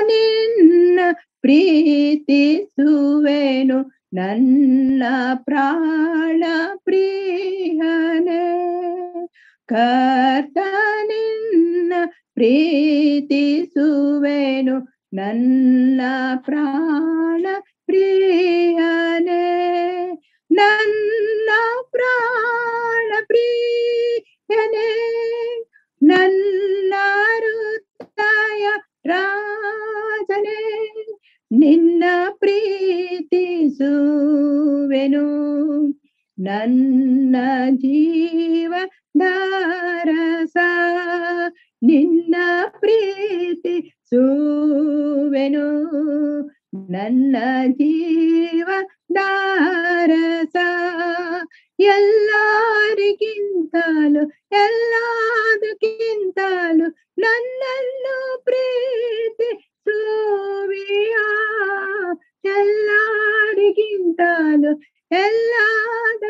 ನಿನ್ನ ಪ್ರೀತಿಸುವೆನು ನನ್ನ ಪ್ರಾಣ ಪ್ರಿಯನೇ. ಕರ್ತ ನಿನ್ನ ಪ್ರೀತಿಸುವೆನು ನನ್ನ ಪ್ರಾಣ ಪ್ರಿಯನೇ. ನನ್ನ ಪ್ರಾಣ ಪ್ರಿಯನೇ. ನನ್ನ ಹೃದಯ ರಾಜನೇ ನಿನ್ನ ಪ್ರೀತಿಸುವೆನು ನನ್ನ ಜೀವ ದಾರಸ ನಿನ್ನ ಪ್ರೀತಿ ಸುವೆನು ನನ್ನ ಜೀವ ದಾರಸ ಎಲ್ಲರಿಗಿಂತಲೂ ಎಲ್ಲದಕ್ಕಿಂತಲೂ ನನ್ನನ್ನು ಪ್ರೀತಿ ಸುವಿಯ ಎಲ್ಲರಿಗಿಂತಲೂ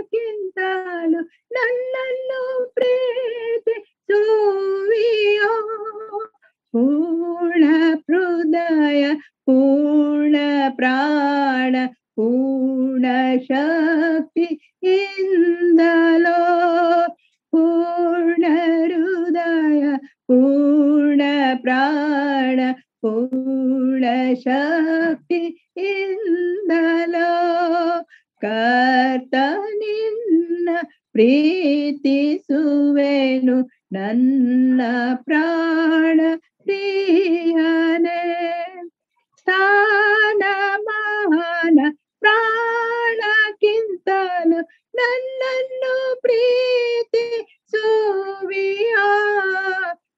ಎಲ್ಲದಕ್ಕಿಂತಲೂ ನನ್ನನ್ನು ಪ್ರೀತಿ ಸುವಿಯೋ ಪೂರ್ಣ ಹೃದಯ ಪೂರ್ಣ ಪ್ರಾಣ ಪೂರ್ಣ ಶಕ್ತಿ ಇಂದಲೋ ಪೂರ್ಣ ಹೃದಯ ಪೂರ್ಣ ಪ್ರಾಣ ಪೂರ್ಣ ಶಕ್ತಿ ಇಂದಲೋ ಕರ್ತ ನಿನ್ನ ಪ್ರೀತಿಸುವೆನು ನನ್ನ ಪ್ರಾಣ ಪ್ರಿಯನೇ. ಸ್ಥಾನಮಾನ ಪ್ರಾಣಕ್ಕಿಂತಲೂ ನನ್ನನ್ನು ಪ್ರೀತಿ ಸುವಿಯ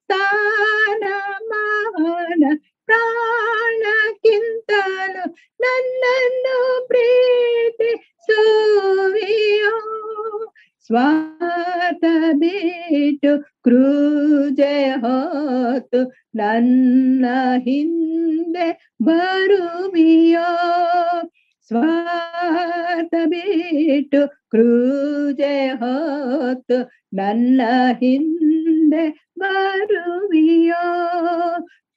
ಸ್ಥಾನಮಾನ ಪ್ರಾಣಕ್ಕಿಂತಲೂ ನನ್ನನ್ನು ಪ್ರೀತಿ ಸುವಿಯೋ ಸ್ವಾರ್ಥ ಬಿಟ್ಟು ಕ್ರೂಜೆ ಹೊತ್ತು ನನ್ನ ಹಿಂದೆ ಬರುವಿಯೋ? ಸ್ವಾರ್ಥ ಬಿಟ್ಟು ಕ್ರೂಜೆ ಹೊತ್ತು ನನ್ನ ಹಿಂದೆ ಬರುವಿಯೋ?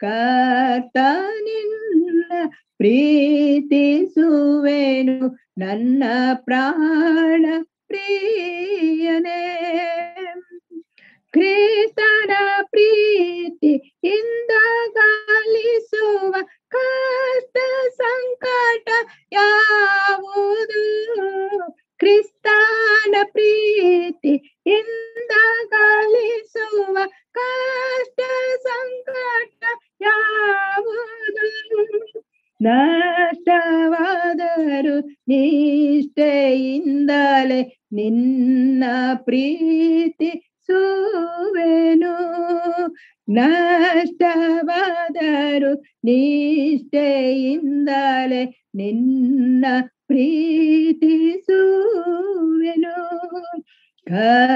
ಕರ್ತ ನಿನ್ನ ಪ್ರೀತಿಸುವೆನು ನನ್ನ ಪ್ರಾಣ ಪ್ರಿಯನೇ. ಕ್ರಿಸ್ತನ ಪ್ರೀತಿ ಇಂದ ಗಾಲಿಸುವ ಕಷ್ಟ ಸಂಕಟ ಯಾವುದು? ಕ್ರಿಸ್ತನ ಪ್ರೀತಿ ಇಂದ ಗಾಲಿಸುವ ಕಷ್ಟ ಸಂಕಟ ಯಾವುದು ನಷ್ಟವಾದರು ನಿಷ್ಠೆಯಿಂದಲೇ ನಿನ್ನ ಪ್ರೀತಿ ಸುವೆನು. ನಷ್ಟವಾದರು ನಿಷ್ಠೆಯಿಂದಲೇ ನಿನ್ನ ಪ್ರೀತಿಸುವೆನು ಕರ್ತ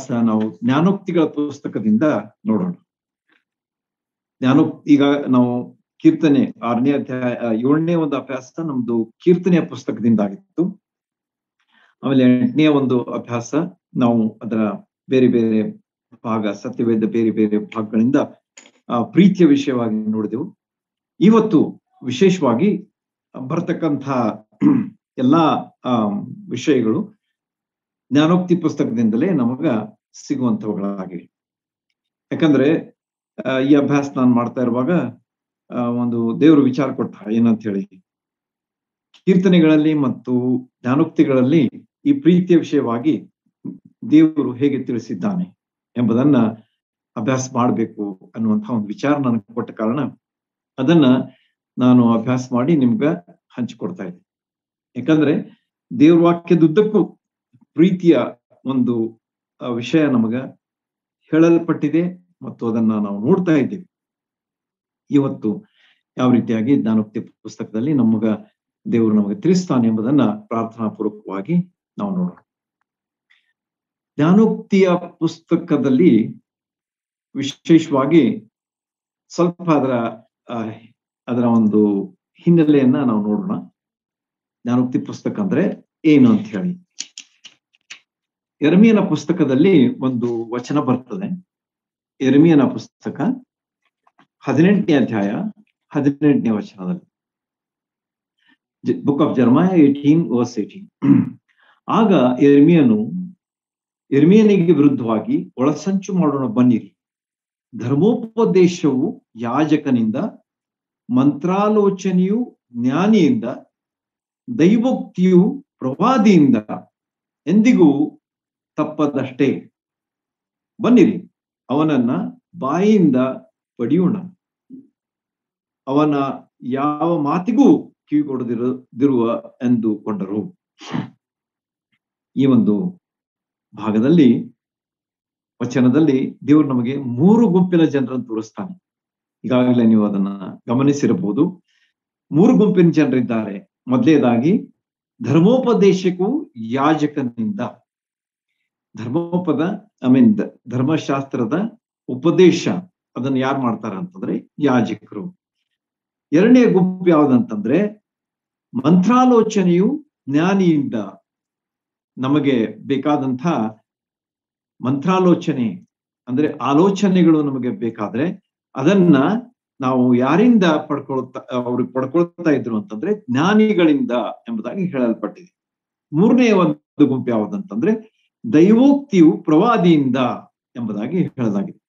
ಅಭ್ಯಾಸ ನಾವು ಜ್ಞಾನೋಕ್ತಿಗಳ ಪುಸ್ತಕದಿಂದ ನೋಡೋಣ. ಜ್ಞಾನೋಕ್ತಿ ಈಗ ನಾವು ಕೀರ್ತನೆ ಆರನೇ ಅಧ್ಯಾಯ ಏಳನೇ ಒಂದು ಅಭ್ಯಾಸ ನಮ್ದು ಕೀರ್ತನೆಯ ಪುಸ್ತಕದಿಂದ ಆಗಿತ್ತು. ಆಮೇಲೆ ಎಂಟನೇ ಒಂದು ಅಭ್ಯಾಸ ನಾವು ಅದರ ಬೇರೆ ಬೇರೆ ಭಾಗ, ಸತ್ಯವೇದ ಬೇರೆ ಬೇರೆ ಭಾಗಗಳಿಂದ ಪ್ರೀತಿಯ ವಿಷಯವಾಗಿ ನೋಡಿದೆವು. ಇವತ್ತು ವಿಶೇಷವಾಗಿ ಬರ್ತಕ್ಕಂಥ ಎಲ್ಲಾ ವಿಷಯಗಳು ಜ್ಞಾನೋಕ್ತಿ ಪುಸ್ತಕದಿಂದಲೇ ನಮಗ ಸಿಗುವಂಥವುಗಳಾಗಿವೆ ಯಾಕಂದ್ರೆ ಈ ಅಭ್ಯಾಸ ನಾನು ಮಾಡ್ತಾ ಇರುವಾಗ ಒಂದು ದೇವರು ವಿಚಾರ ಕೊಟ್ಟ ಏನಂತ ಹೇಳಿ ಕೀರ್ತನೆಗಳಲ್ಲಿ ಮತ್ತು ಜ್ಞಾನೋಕ್ತಿಗಳಲ್ಲಿ ಈ ಪ್ರೀತಿಯ ವಿಷಯವಾಗಿ ದೇವರು ಹೇಗೆ ತಿಳಿಸಿದ್ದಾನೆ ಎಂಬುದನ್ನ ಅಭ್ಯಾಸ ಮಾಡಬೇಕು ಅನ್ನುವಂತಹ ಒಂದು ವಿಚಾರ ನನಗೆ ಕೊಟ್ಟ ಕಾರಣ, ಅದನ್ನ ನಾನು ಅಭ್ಯಾಸ ಮಾಡಿ ನಿಮ್ಗ ಹಂಚಿಕೊಡ್ತಾ ಇದ್ದೆ. ಯಾಕಂದ್ರೆ, ದೇವ್ರ ವಾಕ್ಯದುದ್ದಕ್ಕೂ ಪ್ರೀತಿಯ ಒಂದು ವಿಷಯ ನಮಗ ಹೇಳಲ್ಪಟ್ಟಿದೆ ಮತ್ತು ಅದನ್ನ ನಾವು ನೋಡ್ತಾ ಇದ್ದೀವಿ. ಇವತ್ತು ಯಾವ ರೀತಿಯಾಗಿ ಜ್ಞಾನೋಕ್ತಿ ಪುಸ್ತಕದಲ್ಲಿ ನಮಗ ದೇವರು ನಮಗೆ ತಿಳಿಸ್ತಾನೆ ಎಂಬುದನ್ನ ಪ್ರಾರ್ಥನಾ ಪೂರ್ವಕವಾಗಿ ನಾವು ನೋಡೋಣ. ಜ್ಞಾನೋಕ್ತಿಯ ಪುಸ್ತಕದಲ್ಲಿ ವಿಶೇಷವಾಗಿ ಸ್ವಲ್ಪ ಅದರ ಅದರ ಒಂದು ಹಿನ್ನೆಲೆಯನ್ನ ನಾವು ನೋಡೋಣ. ಜ್ಞಾನೋಕ್ತಿ ಪುಸ್ತಕ ಅಂದ್ರೆ ಏನು ಅಂತ ಹೇಳಿ. ಎರ್ಮಿಯನ ಪುಸ್ತಕದಲ್ಲಿ ಒಂದು ವಚನ ಬರ್ತದೆ. ಎರ್ಮಿಯನ ಪುಸ್ತಕ ಹದಿನೆಂಟನೇ ಅಧ್ಯಾಯ ಹದಿನೆಂಟನೇ ವಚನದಲ್ಲಿ. Book of Jeremiah eighteen verse eighteen ಆಗ ಎರ್ಮಿಯನು ಎರ್ಮಿಯನಿಗೆ ವಿರುದ್ಧವಾಗಿ ಒಳಸಂಚು ಮಾಡೋಣ ಬನ್ನಿರಿ. ಧರ್ಮೋಪದೇಶವು ಯಾಜಕನಿಂದ, ಮಂತ್ರಾಲೋಚನೆಯು ಜ್ಞಾನಿಯಿಂದ, ದೈವೋಕ್ತಿಯು ಪ್ರವಾದಿಯಿಂದ, ಎಂದಿಗೂ ತಪ್ಪದಷ್ಟೇ. ಬನ್ನಿರಿ, ಅವನನ್ನ ಬಾಯಿಯಿಂದ ಪಡೆಯೋಣ. ಅವನ ಯಾವ ಮಾತಿಗೂ ಕಿವಿ ಕಿವಿಗೊಡದಿರದಿರುವ ಎಂದುಕೊಂಡರು ಈ ಒಂದು ಭಾಗದಲ್ಲಿ, ವಚನದಲ್ಲಿ ದೇವರು ನಮಗೆ ಮೂರು ಗುಂಪಿನ ಜನರನ್ನು ತೋರಿಸ್ತಾನೆ. ಈಗಾಗಲೇ ನೀವು ಅದನ್ನ ಗಮನಿಸಿರಬಹುದು. ಮೂರು ಗುಂಪಿನ ಜನರಿದ್ದಾರೆ. ಮೊದಲೇದಾಗಿ ಧರ್ಮೋಪದೇಶಕ್ಕೂ ಯಾಜಕನಿಂದ. ಧರ್ಮೋಪದ ಐ ಮೀನ್ ಧರ್ಮಶಾಸ್ತ್ರದ ಉಪದೇಶ ಅದನ್ನ ಯಾರು ಮಾಡ್ತಾರ ಅಂತಂದ್ರೆ ಯಾಜಕರು. ಎರಡನೇ ಗುಂಪು ಯಾವ್ದಂತಂದ್ರೆ ಮಂತ್ರಾಲೋಚನೆಯು ಜ್ಞಾನಿಯಿಂದ ನಮಗೆ ಬೇಕಾದಂತ ಮಂತ್ರಾಲೋಚನೆ, ಅಂದ್ರೆ ಆಲೋಚನೆಗಳು ನಮಗೆ ಬೇಕಾದ್ರೆ ಅದನ್ನ ನಾವು ಯಾರಿಂದ ಪಡ್ಕೊಳ್ತಾ ಅವ್ರಿಗೆ ಪಡ್ಕೊಳ್ತಾ ಇದ್ರು ಅಂತಂದ್ರೆ ಜ್ಞಾನಿಗಳಿಂದ ಎಂಬುದಾಗಿ ಹೇಳಲ್ಪಟ್ಟಿದೆ. ಮೂರನೇ ಒಂದು ಗುಂಪು ಯಾವುದಂತಂದ್ರೆ ದೈವೋಕ್ತಿಯು ಪ್ರವಾದಿಯಿಂದ ಎಂಬುದಾಗಿ ಹೇಳಲಾಗಿದೆ.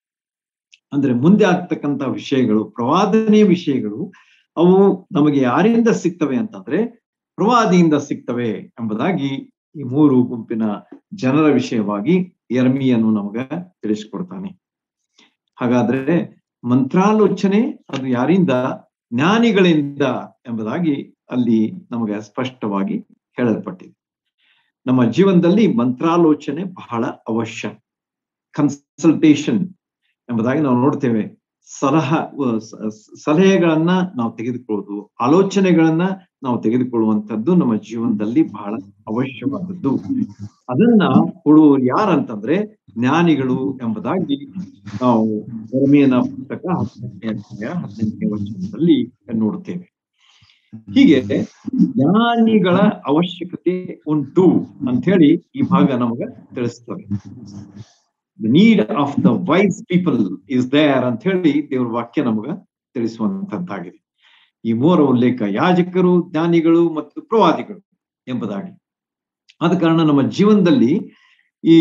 ಅಂದ್ರೆ ಮುಂದೆ ಆಗ್ತಕ್ಕಂತ ವಿಷಯಗಳು ಪ್ರವಾದನೆಯ ವಿಷಯಗಳು, ಅವು ನಮಗೆ ಯಾರಿಂದ ಸಿಗ್ತವೆ ಅಂತಂದ್ರೆ ಪ್ರವಾದಿಯಿಂದ ಸಿಗ್ತವೆ ಎಂಬುದಾಗಿ ಈ ಮೂರು ಗುಂಪಿನ ಜನರ ವಿಷಯವಾಗಿ ಎರ್ಮಿಯನ್ನು ನಮಗ ತಿಳಿಸ್ಕೊಡ್ತಾನೆ. ಹಾಗಾದ್ರೆ ಮಂತ್ರಾಲೋಚನೆ ಅದು ಯಾರಿಂದ, ಜ್ಞಾನಿಗಳಿಂದ ಎಂಬುದಾಗಿ ಅಲ್ಲಿ ನಮಗೆ ಸ್ಪಷ್ಟವಾಗಿ ಹೇಳಲ್ಪಟ್ಟಿದೆ. ನಮ್ಮ ಜೀವನದಲ್ಲಿ ಮಂತ್ರಾಲೋಚನೆ ಬಹಳ ಅವಶ್ಯ. ಕನ್ಸಲ್ಟೇಷನ್ ಎಂಬುದಾಗಿ ನಾವು ನೋಡ್ತೇವೆ. ಸಲಹಾ ಸಲಹೆಗಳನ್ನ ನಾವು ತೆಗೆದುಕೊಳ್ಳುವುದು ಆಲೋಚನೆಗಳನ್ನ ನಾವು ತೆಗೆದುಕೊಳ್ಳುವಂಥದ್ದು ನಮ್ಮ ಜೀವನದಲ್ಲಿ ಬಹಳ ಅವಶ್ಯವಾದದ್ದು. ಅದನ್ನ ಕೊಡುವವರು ಯಾರಂತಂದ್ರೆ ಜ್ಞಾನಿಗಳು ಎಂಬುದಾಗಿ ನಾವು ಧರ್ಮೀಯನ ಪುಸ್ತಕ ಹದಿನೆಂಟನೇ ಹದಿನೆಂಟನೇ ವಚನದಲ್ಲಿ ನೋಡುತ್ತೇವೆ ಹೀಗೆ ಜ್ಞಾನಿಗಳ ಅವಶ್ಯಕತೆ ಉಂಟು ಅಂತ ಹೇಳಿ ಈ ಭಾಗ ನಮಗ ತಿಳಿಸ್ತವೆ need of the wise people is there ಅಂತ ಹೇಳಿ ದೇವ್ರ ವಾಕ್ಯ ನಮಗ ತಿಳಿಸುವಂತದ್ದಾಗಿದೆ ಈ ಮೂರ ಉಲ್ಲೇಖ ಯಾಜಕರು, ಜ್ಞಾನಿಗಳು ಮತ್ತು ಪ್ರವಾದಿಗಳು ಎಂಬುದಾಗಿ. ಆದ ಕಾರಣ ನಮ್ಮ ಜೀವನದಲ್ಲಿ ಈ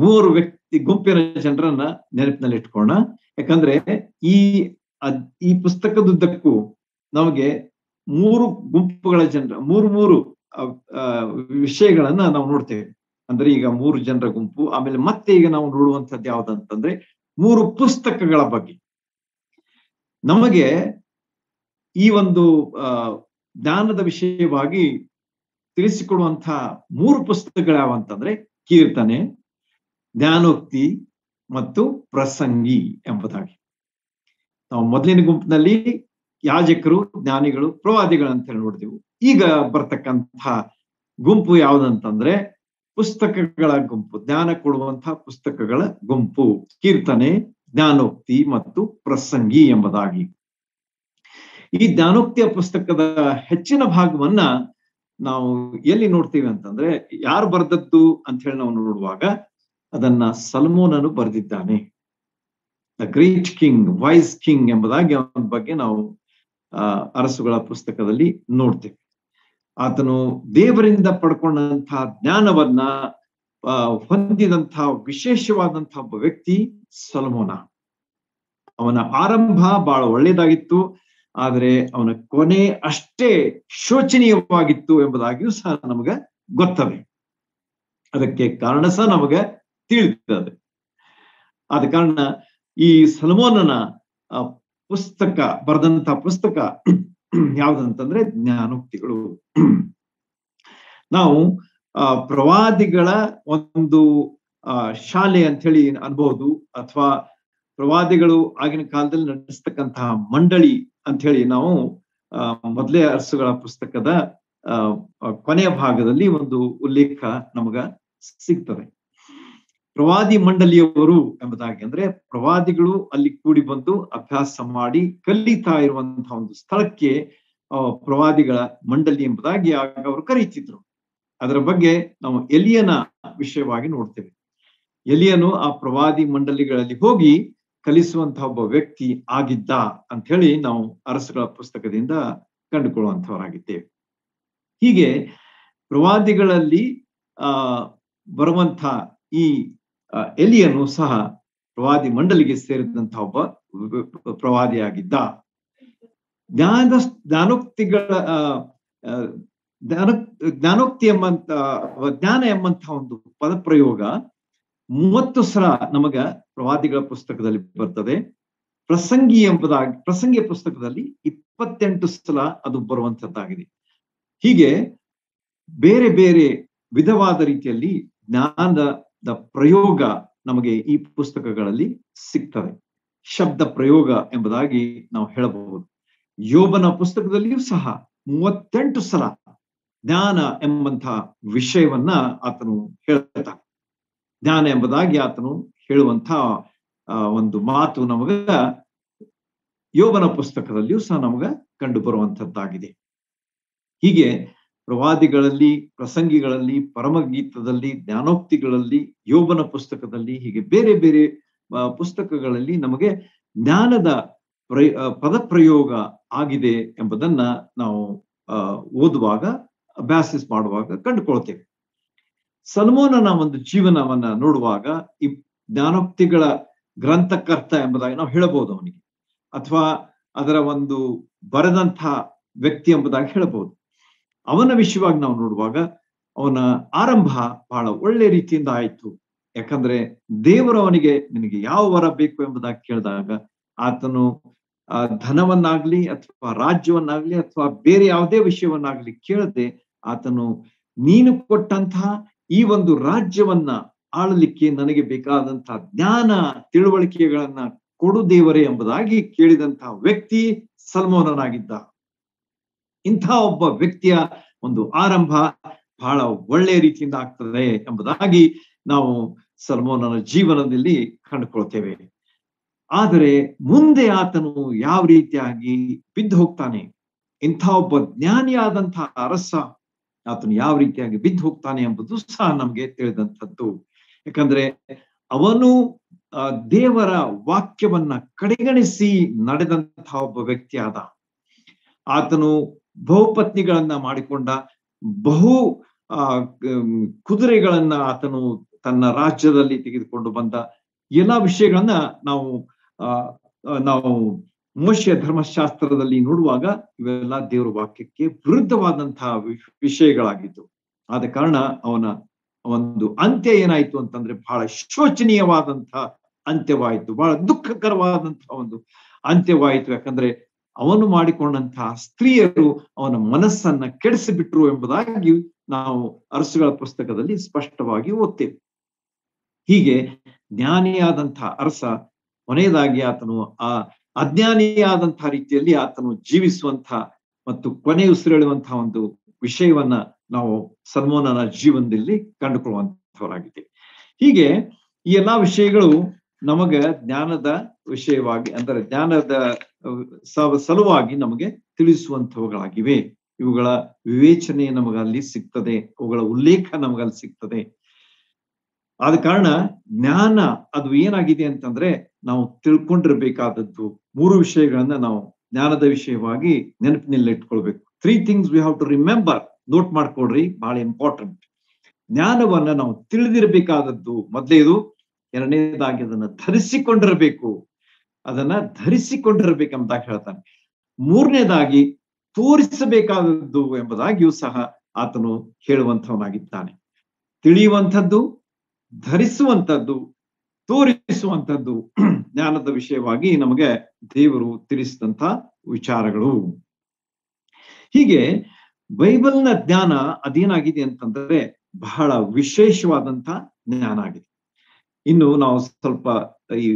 ಮೂರು ವ್ಯಕ್ತಿ, ಗುಂಪಿನ ಜನರನ್ನ ನೆನಪಿನಲ್ಲಿ ಇಟ್ಕೋಣ ಯಾಕಂದ್ರೆ ಈ ಈ ಪುಸ್ತಕದುದ್ದಕ್ಕೂ ನಮಗೆ ಮೂರು ಗುಂಪುಗಳ ಜನರ, ಮೂರು ಮೂರು ವಿಷಯಗಳನ್ನ ನಾವು ನೋಡ್ತೇವೆ. ಅಂದ್ರೆ ಈಗ ಮೂರು ಜನರ ಗುಂಪು, ಆಮೇಲೆ ಮತ್ತೆ ಈಗ ನಾವು ನೋಡುವಂಥದ್ದು ಯಾವ್ದಂತಂದ್ರೆ ಮೂರು ಪುಸ್ತಕಗಳ ಬಗ್ಗೆ. ನಮಗೆ ಈ ಒಂದು ಜ್ಞಾನದ ವಿಷಯವಾಗಿ ತಿಳಿಸಿಕೊಡುವಂತಹ ಮೂರು ಪುಸ್ತಕಗಳು ಯಾವಂತಂದ್ರೆ ಕೀರ್ತನೆ, ಜ್ಞಾನೋಕ್ತಿ ಮತ್ತು ಪ್ರಸಂಗಿ ಎಂಬುದಾಗಿ. ನಾವು ಮೊದಲಿನ ಗುಂಪಿನಲ್ಲಿ ಯಾಜಕರು, ಜ್ಞಾನಿಗಳು, ಪ್ರವಾದಿಗಳು ಅಂತ ಹೇಳಿ ನೋಡಿದೆವು. ಈಗ ಬರ್ತಕ್ಕಂತಹ ಗುಂಪು ಯಾವುದಂತಂದ್ರೆ ಪುಸ್ತಕಗಳ ಗುಂಪು, ಜ್ಞಾನ ಕೊಡುವಂತಹ ಪುಸ್ತಕಗಳ ಗುಂಪು, ಕೀರ್ತನೆ, ಜ್ಞಾನೋಕ್ತಿ ಮತ್ತು ಪ್ರಸಂಗಿ ಎಂಬುದಾಗಿ ಈ ಜ್ಞಾನೋಕ್ತಿಯ ಪುಸ್ತಕದ ಹೆಚ್ಚಿನ ಭಾಗವನ್ನ ನಾವು ಎಲ್ಲಿ ನೋಡ್ತೀವಿ ಅಂತಂದ್ರೆ ಯಾರು ಬರ್ದದ್ದು ಅಂತ ಹೇಳಿ ನಾವು ನೋಡುವಾಗ ಅದನ್ನ ಸಲ್ಮೋನನು ಬರೆದಿದ್ದಾನೆ. The great king, wise king ಎಂಬುದಾಗಿ ಅವನ ಬಗ್ಗೆ ನಾವು ಅರಸುಗಳ ಪುಸ್ತಕದಲ್ಲಿ ನೋಡ್ತೇವೆ. ಆತನು ದೇವರಿಂದ ಪಡ್ಕೊಂಡಂತಹ ಜ್ಞಾನವನ್ನ ಹೊಂದಿದಂತಹ ವಿಶೇಷವಾದಂತಹ ಒಬ್ಬ ವ್ಯಕ್ತಿ ಸಲಮೋನ. ಅವನ ಆರಂಭ ಬಹಳ ಒಳ್ಳೇದಾಗಿತ್ತು ಆದರೆ ಅವನ ಕೊನೆ ಅಷ್ಟೇ ಶೋಚನೀಯವಾಗಿತ್ತು ಎಂಬುದಾಗಿಯೂ ಸಹ ನಮಗ ಗೊತ್ತವೆ. ಅದಕ್ಕೆ ಕಾರಣ ಸಹ ನಮಗ ತಿಳಿತದೆ ಆದ ಕಾರಣ ಈ ಸಲಮೋನನ ಪುಸ್ತಕ, ಬರೆದಂತ ಪುಸ್ತಕ ಯಾವ್ದಂತಂದ್ರೆ ಜ್ಞಾನೋಕ್ತಿಗಳು. ನಾವು ಪ್ರವಾದಿಗಳ ಒಂದು ಶಾಲೆ ಅಂತ ಹೇಳಿ ಅನ್ಬಹುದು ಅಥವಾ ಪ್ರವಾದಿಗಳು ಆಗಿನ ಕಾಲದಲ್ಲಿ ನಡೆಸ್ತಕ್ಕಂತಹ ಮಂಡಳಿ ಅಂತ ಹೇಳಿ ನಾವು, ಆ, ಮೊದಲೇ ಅರಸುಗಳ ಪುಸ್ತಕದ ಕೊನೆಯ ಭಾಗದಲ್ಲಿ ಒಂದು ಉಲ್ಲೇಖ ನಮಗ ಸಿಗ್ತದೆ. ಪ್ರವಾದಿ ಮಂಡಳಿಯವರು ಎಂಬುದಾಗಿ ಅಂದ್ರೆ ಪ್ರವಾದಿಗಳು ಅಲ್ಲಿ ಕೂಡಿ ಬಂದು ಅಭ್ಯಾಸ ಮಾಡಿ ಕಲಿತಾ ಇರುವಂತಹ ಒಂದು ಸ್ಥಳಕ್ಕೆ ಪ್ರವಾದಿಗಳ ಮಂಡಳಿ ಎಂಬುದಾಗಿ ಆಗ ಅವರು ಕರೀತಿದ್ರು. ಅದರ ಬಗ್ಗೆ ನಾವು ಎಲಿಯನ ವಿಷಯವಾಗಿ ನೋಡ್ತೇವೆ. ಎಲಿಯನು ಆ ಪ್ರವಾದಿ ಮಂಡಳಿಗಳಲ್ಲಿ ಹೋಗಿ ಕಲಿಸುವಂತಹ ಒಬ್ಬ ವ್ಯಕ್ತಿ ಆಗಿದ್ದ ಅಂತ ಹೇಳಿ ನಾವು ಅರಸುಗಳ ಪುಸ್ತಕದಿಂದ ಕಂಡುಕೊಳ್ಳುವಂತವರಾಗಿದ್ದೇವೆ ಹೀಗೆ ಪ್ರವಾದಿಗಳಲ್ಲಿ, ಆ ಬರುವಂತ ಈ ಎಲಿಯನು ಸಹ ಪ್ರವಾದಿ ಮಂಡಲಿಗೆ ಸೇರಿದಂತಹ ಒಬ್ಬ ಪ್ರವಾದಿಯಾಗಿದ್ದ. ಜ್ಞಾನ, ಜ್ಞಾನೋಕ್ತಿಗಳ ಜ್ಞಾನ, ಜ್ಞಾನೋಕ್ತಿ ಎಂಬಂತ, ಜ್ಞಾನ ಎಂಬಂತಹ ಒಂದು ಪದಪ್ರಯೋಗ ಮೂವತ್ತು ಸಲ ನಮಗ ಪ್ರವಾದಿಗಳ ಪುಸ್ತಕದಲ್ಲಿ ಬರ್ತದೆ. ಪ್ರಸಂಗಿ ಎಂಬುದಾಗಿ ಪ್ರಸಂಗಿ ಪುಸ್ತಕದಲ್ಲಿ ಇಪ್ಪತ್ತೆಂಟು ಸಲ ಅದು ಬರುವಂತದ್ದಾಗಿದೆ ಹೀಗೆ ಬೇರೆ ಬೇರೆ ವಿಧವಾದ ರೀತಿಯಲ್ಲಿ ಜ್ಞಾನದ ಪ್ರಯೋಗ ನಮಗೆ ಈ ಪುಸ್ತಕಗಳಲ್ಲಿ ಸಿಗ್ತವೆ ಶಬ್ದ ಪ್ರಯೋಗ ಎಂಬುದಾಗಿ ನಾವು ಹೇಳಬಹುದು. ಯೋಬನ ಪುಸ್ತಕದಲ್ಲಿಯೂ ಸಹ ಮೂವತ್ತೆಂಟು ಸಲ ಜ್ಞಾನ ಎಂಬಂತಹ ವಿಷಯವನ್ನ ಆತನು ಹೇಳ್ತಾನೆ. ಜ್ಞಾನ ಎಂಬುದಾಗಿ ಆತನು ಹೇಳುವಂತಹ ಒಂದು ಮಾತು ನಮಗ ಯೋಬನ ಪುಸ್ತಕದಲ್ಲಿಯೂ ಸಹ ನಮಗ ಕಂಡು ಬರುವಂತದ್ದಾಗಿದೆ ಹೀಗೆ ಪ್ರವಾದಿಗಳಲ್ಲಿ, ಪ್ರಸಂಗಿಗಳಲ್ಲಿ, ಪರಮಗೀತದಲ್ಲಿ, ಜ್ಞಾನೋಕ್ತಿಗಳಲ್ಲಿ, ಯೋಬನ ಪುಸ್ತಕದಲ್ಲಿ, ಹೀಗೆ ಬೇರೆ ಬೇರೆ ಪುಸ್ತಕಗಳಲ್ಲಿ ನಮಗೆ ಜ್ಞಾನದ ಪ್ರಯ ಪದ ಪದಪ್ರಯೋಗ ಆಗಿದೆ ಎಂಬುದನ್ನ ನಾವು ಓದುವಾಗ, ಅಭ್ಯಾಸಿಸ್ ಮಾಡುವಾಗ ಕಂಡುಕೊಳ್ತೇವೆ. ಸಲ್ಮೋನನ ಒಂದು ಜೀವನವನ್ನ ನೋಡುವಾಗ ಈ ಜ್ಞಾನೋಕ್ತಿಗಳ ಗ್ರಂಥಕರ್ತ ಎಂಬುದಾಗಿ ನಾವು ಹೇಳಬಹುದು ಅವನಿಗೆ. ಅಥವಾ ಅದರ ಒಂದು ಬರೆದಂತಹ ವ್ಯಕ್ತಿ ಎಂಬುದಾಗಿ ಹೇಳಬಹುದು. ಅವನ ವಿಷಯವಾಗಿ ನಾವು ನೋಡುವಾಗ ಅವನ ಆರಂಭ ಬಹಳ ಒಳ್ಳೆ ರೀತಿಯಿಂದ ಆಯ್ತು. ಯಾಕಂದ್ರೆ ದೇವರು ಅವನಿಗೆ ನಿನಗೆ ಯಾವ ವರ ಬೇಕು ಎಂಬುದಾಗಿ ಕೇಳಿದಾಗ ಆತನು, ಆ, ಧನವನ್ನಾಗ್ಲಿ ಅಥವಾ ರಾಜ್ಯವನ್ನಾಗ್ಲಿ ಅಥವಾ ಬೇರೆ ಯಾವುದೇ ವಿಷಯವನ್ನಾಗ್ಲಿ ಕೇಳದೆ ಆತನು, ನೀನು ಕೊಟ್ಟಂತಹ ಈ ಒಂದು ರಾಜ್ಯವನ್ನ ಆಳಲಿಕ್ಕೆ ನನಗೆ ಬೇಕಾದಂತಹ ಜ್ಞಾನ, ತಿಳುವಳಿಕೆಗಳನ್ನ ಕೊಡು ದೇವರೇ ಎಂಬುದಾಗಿ ಕೇಳಿದಂತಹ ವ್ಯಕ್ತಿ ಸಲ್ಮೋನನಾಗಿದ್ದ. ಇಂಥ ಒಬ್ಬ ವ್ಯಕ್ತಿಯ ಒಂದು ಆರಂಭ ಬಹಳ ಒಳ್ಳೆಯ ರೀತಿಯಿಂದ ಆಗ್ತದೆ ಎಂಬುದಾಗಿ ನಾವು ಸಲ್ಮೋನನ ಜೀವನದಲ್ಲಿ ಕಂಡುಕೊಳ್ತೇವೆ. ಆದರೆ ಮುಂದೆ ಆತನು ಯಾವ ರೀತಿಯಾಗಿ ಬಿದ್ದು ಹೋಗ್ತಾನೆ? ಇಂಥ ಒಬ್ಬ ಜ್ಞಾನಿಯಾದಂತಹ ಅರಸ ಆತನು ಯಾವ ರೀತಿಯಾಗಿ ಬಿದ್ದು ಹೋಗ್ತಾನೆ ಎಂಬುದು ಸಹ ನಮ್ಗೆ ತಿಳಿದಂಥದ್ದು. ಯಾಕಂದ್ರೆ ಅವನು ದೇವರ ವಾಕ್ಯವನ್ನ ಕಡೆಗಣಿಸಿ ನಡೆದಂತಹ ಒಬ್ಬ ವ್ಯಕ್ತಿಯಾದ. ಆತನು ಬಹುಪತ್ನಿಗಳನ್ನ ಮಾಡಿಕೊಂಡ ಬಹು, ಆ ಕುದುರೆಗಳನ್ನ ಆತನು ತನ್ನ ರಾಜ್ಯದಲ್ಲಿ ತೆಗೆದುಕೊಂಡು ಬಂದ ಎಲ್ಲಾ ವಿಷಯಗಳನ್ನ ನಾವು ನಾವು ಮೋಶ್ಯ ಧರ್ಮಶಾಸ್ತ್ರದಲ್ಲಿ ನೋಡುವಾಗ ಇವೆಲ್ಲ ದೇವರ ವಾಕ್ಯಕ್ಕೆ ವಿರುದ್ಧವಾದಂತಹ ವಿಷಯಗಳಾಗಿತ್ತು ಆದ ಕಾರಣ ಅವನ ಒಂದು ಅಂತ್ಯ ಏನಾಯ್ತು ಅಂತಂದ್ರೆ ಬಹಳ ಶೋಚನೀಯವಾದಂತಹ ಅಂತ್ಯವಾಯಿತು. ಬಹಳ ದುಃಖಕರವಾದಂತಹ ಒಂದು ಅಂತ್ಯವಾಯಿತು. ಯಾಕಂದ್ರೆ ಅವನು ಮಾಡಿಕೊಂಡಂತಹ ಸ್ತ್ರೀಯರು ಅವನ ಮನಸ್ಸನ್ನ ಕೆಡಿಸಿಬಿಟ್ರು ಎಂಬುದಾಗಿ ನಾವು ಅರಸುಗಳ ಪುಸ್ತಕದಲ್ಲಿ ಸ್ಪಷ್ಟವಾಗಿ ಓದ್ತೇವೆ. ಹೀಗೆ ಜ್ಞಾನಿಯಾದಂತಹ ಅರಸ, ಕೊನೆಯದಾಗಿ ಆತನು ಆ ಅಜ್ಞಾನಿಯಾದಂತಹ ರೀತಿಯಲ್ಲಿ ಆತನು ಜೀವಿಸುವಂತಹ ಮತ್ತು ಕೊನೆ ಉಸಿರೆಳುವಂತಹ ಒಂದು ವಿಷಯವನ್ನ ನಾವು ಸನ್ಮೋನನ ಜೀವನದಲ್ಲಿ ಕಂಡುಕೊಳ್ಳುವಂತವರಾಗಿದ್ದೇವೆ. ಹೀಗೆ ಈ ಎಲ್ಲಾ ವಿಷಯಗಳು ನಮಗ ಜ್ಞಾನದ ವಿಷಯವಾಗಿ, ಅಂದರೆ ಜ್ಞಾನದ ಸಲುವಾಗಿ ನಮಗೆ ತಿಳಿಸುವಂತವುಗಳಾಗಿವೆ ಇವುಗಳ ವಿವೇಚನೆ ನಮಗಲ್ಲಿ ಸಿಗ್ತದೆ. ಅವುಗಳ ಉಲ್ಲೇಖ ನಮಗಲ್ಲಿ ಸಿಗ್ತದೆ. ಆದ ಕಾರಣ ಜ್ಞಾನ ಅದು ಏನಾಗಿದೆ ಅಂತಂದ್ರೆ ನಾವು ತಿಳ್ಕೊಂಡಿರ್ಬೇಕಾದದ್ದು. ಮೂರು ವಿಷಯಗಳನ್ನ ನಾವು ಜ್ಞಾನದ ವಿಷಯವಾಗಿ ನೆನಪಿನಲ್ಲಿ ಇಟ್ಕೊಳ್ಬೇಕು. Three things we have to remember note ಮಾಡ್ಕೊಡ್ರಿ ಬಹಳ ಇಂಪಾರ್ಟೆಂಟ್ ಜ್ಞಾನವನ್ನ ನಾವು ತಿಳಿದಿರಬೇಕಾದದ್ದು. ಮೊದಲೇದು ಎರಡನೇದಾಗಿ ಅದನ್ನ ಧರಿಸಿಕೊಂಡಿರಬೇಕು. ಅದನ್ನ ಧರಿಸಿಕೊಂಡಿರಬೇಕಂತ ಹೇಳ್ತಾನೆ. ಮೂರನೇದಾಗಿ ತೋರಿಸಬೇಕಾದದ್ದು ಎಂಬುದಾಗಿಯೂ ಸಹ ಆತನು ಹೇಳುವಂಥವನಾಗಿದ್ದಾನೆ. ತಿಳಿಯುವಂಥದ್ದು, ಧರಿಸುವಂಥದ್ದು, ತೋರಿಸುವಂಥದ್ದು ಜ್ಞಾನದ ವಿಷಯವಾಗಿ ನಮಗೆ ದೇವರು ತಿಳಿಸಿದಂತ ವಿಚಾರಗಳು. ಹೀಗೆ ಬೈಬಲ್ನ ಜ್ಞಾನ ಅದೇನಾಗಿದೆ ಅಂತಂದ್ರೆ ಬಹಳ ವಿಶೇಷವಾದಂತ ಜ್ಞಾನ ಆಗಿದೆ. ಇನ್ನು ನಾವು ಸ್ವಲ್ಪ ಈ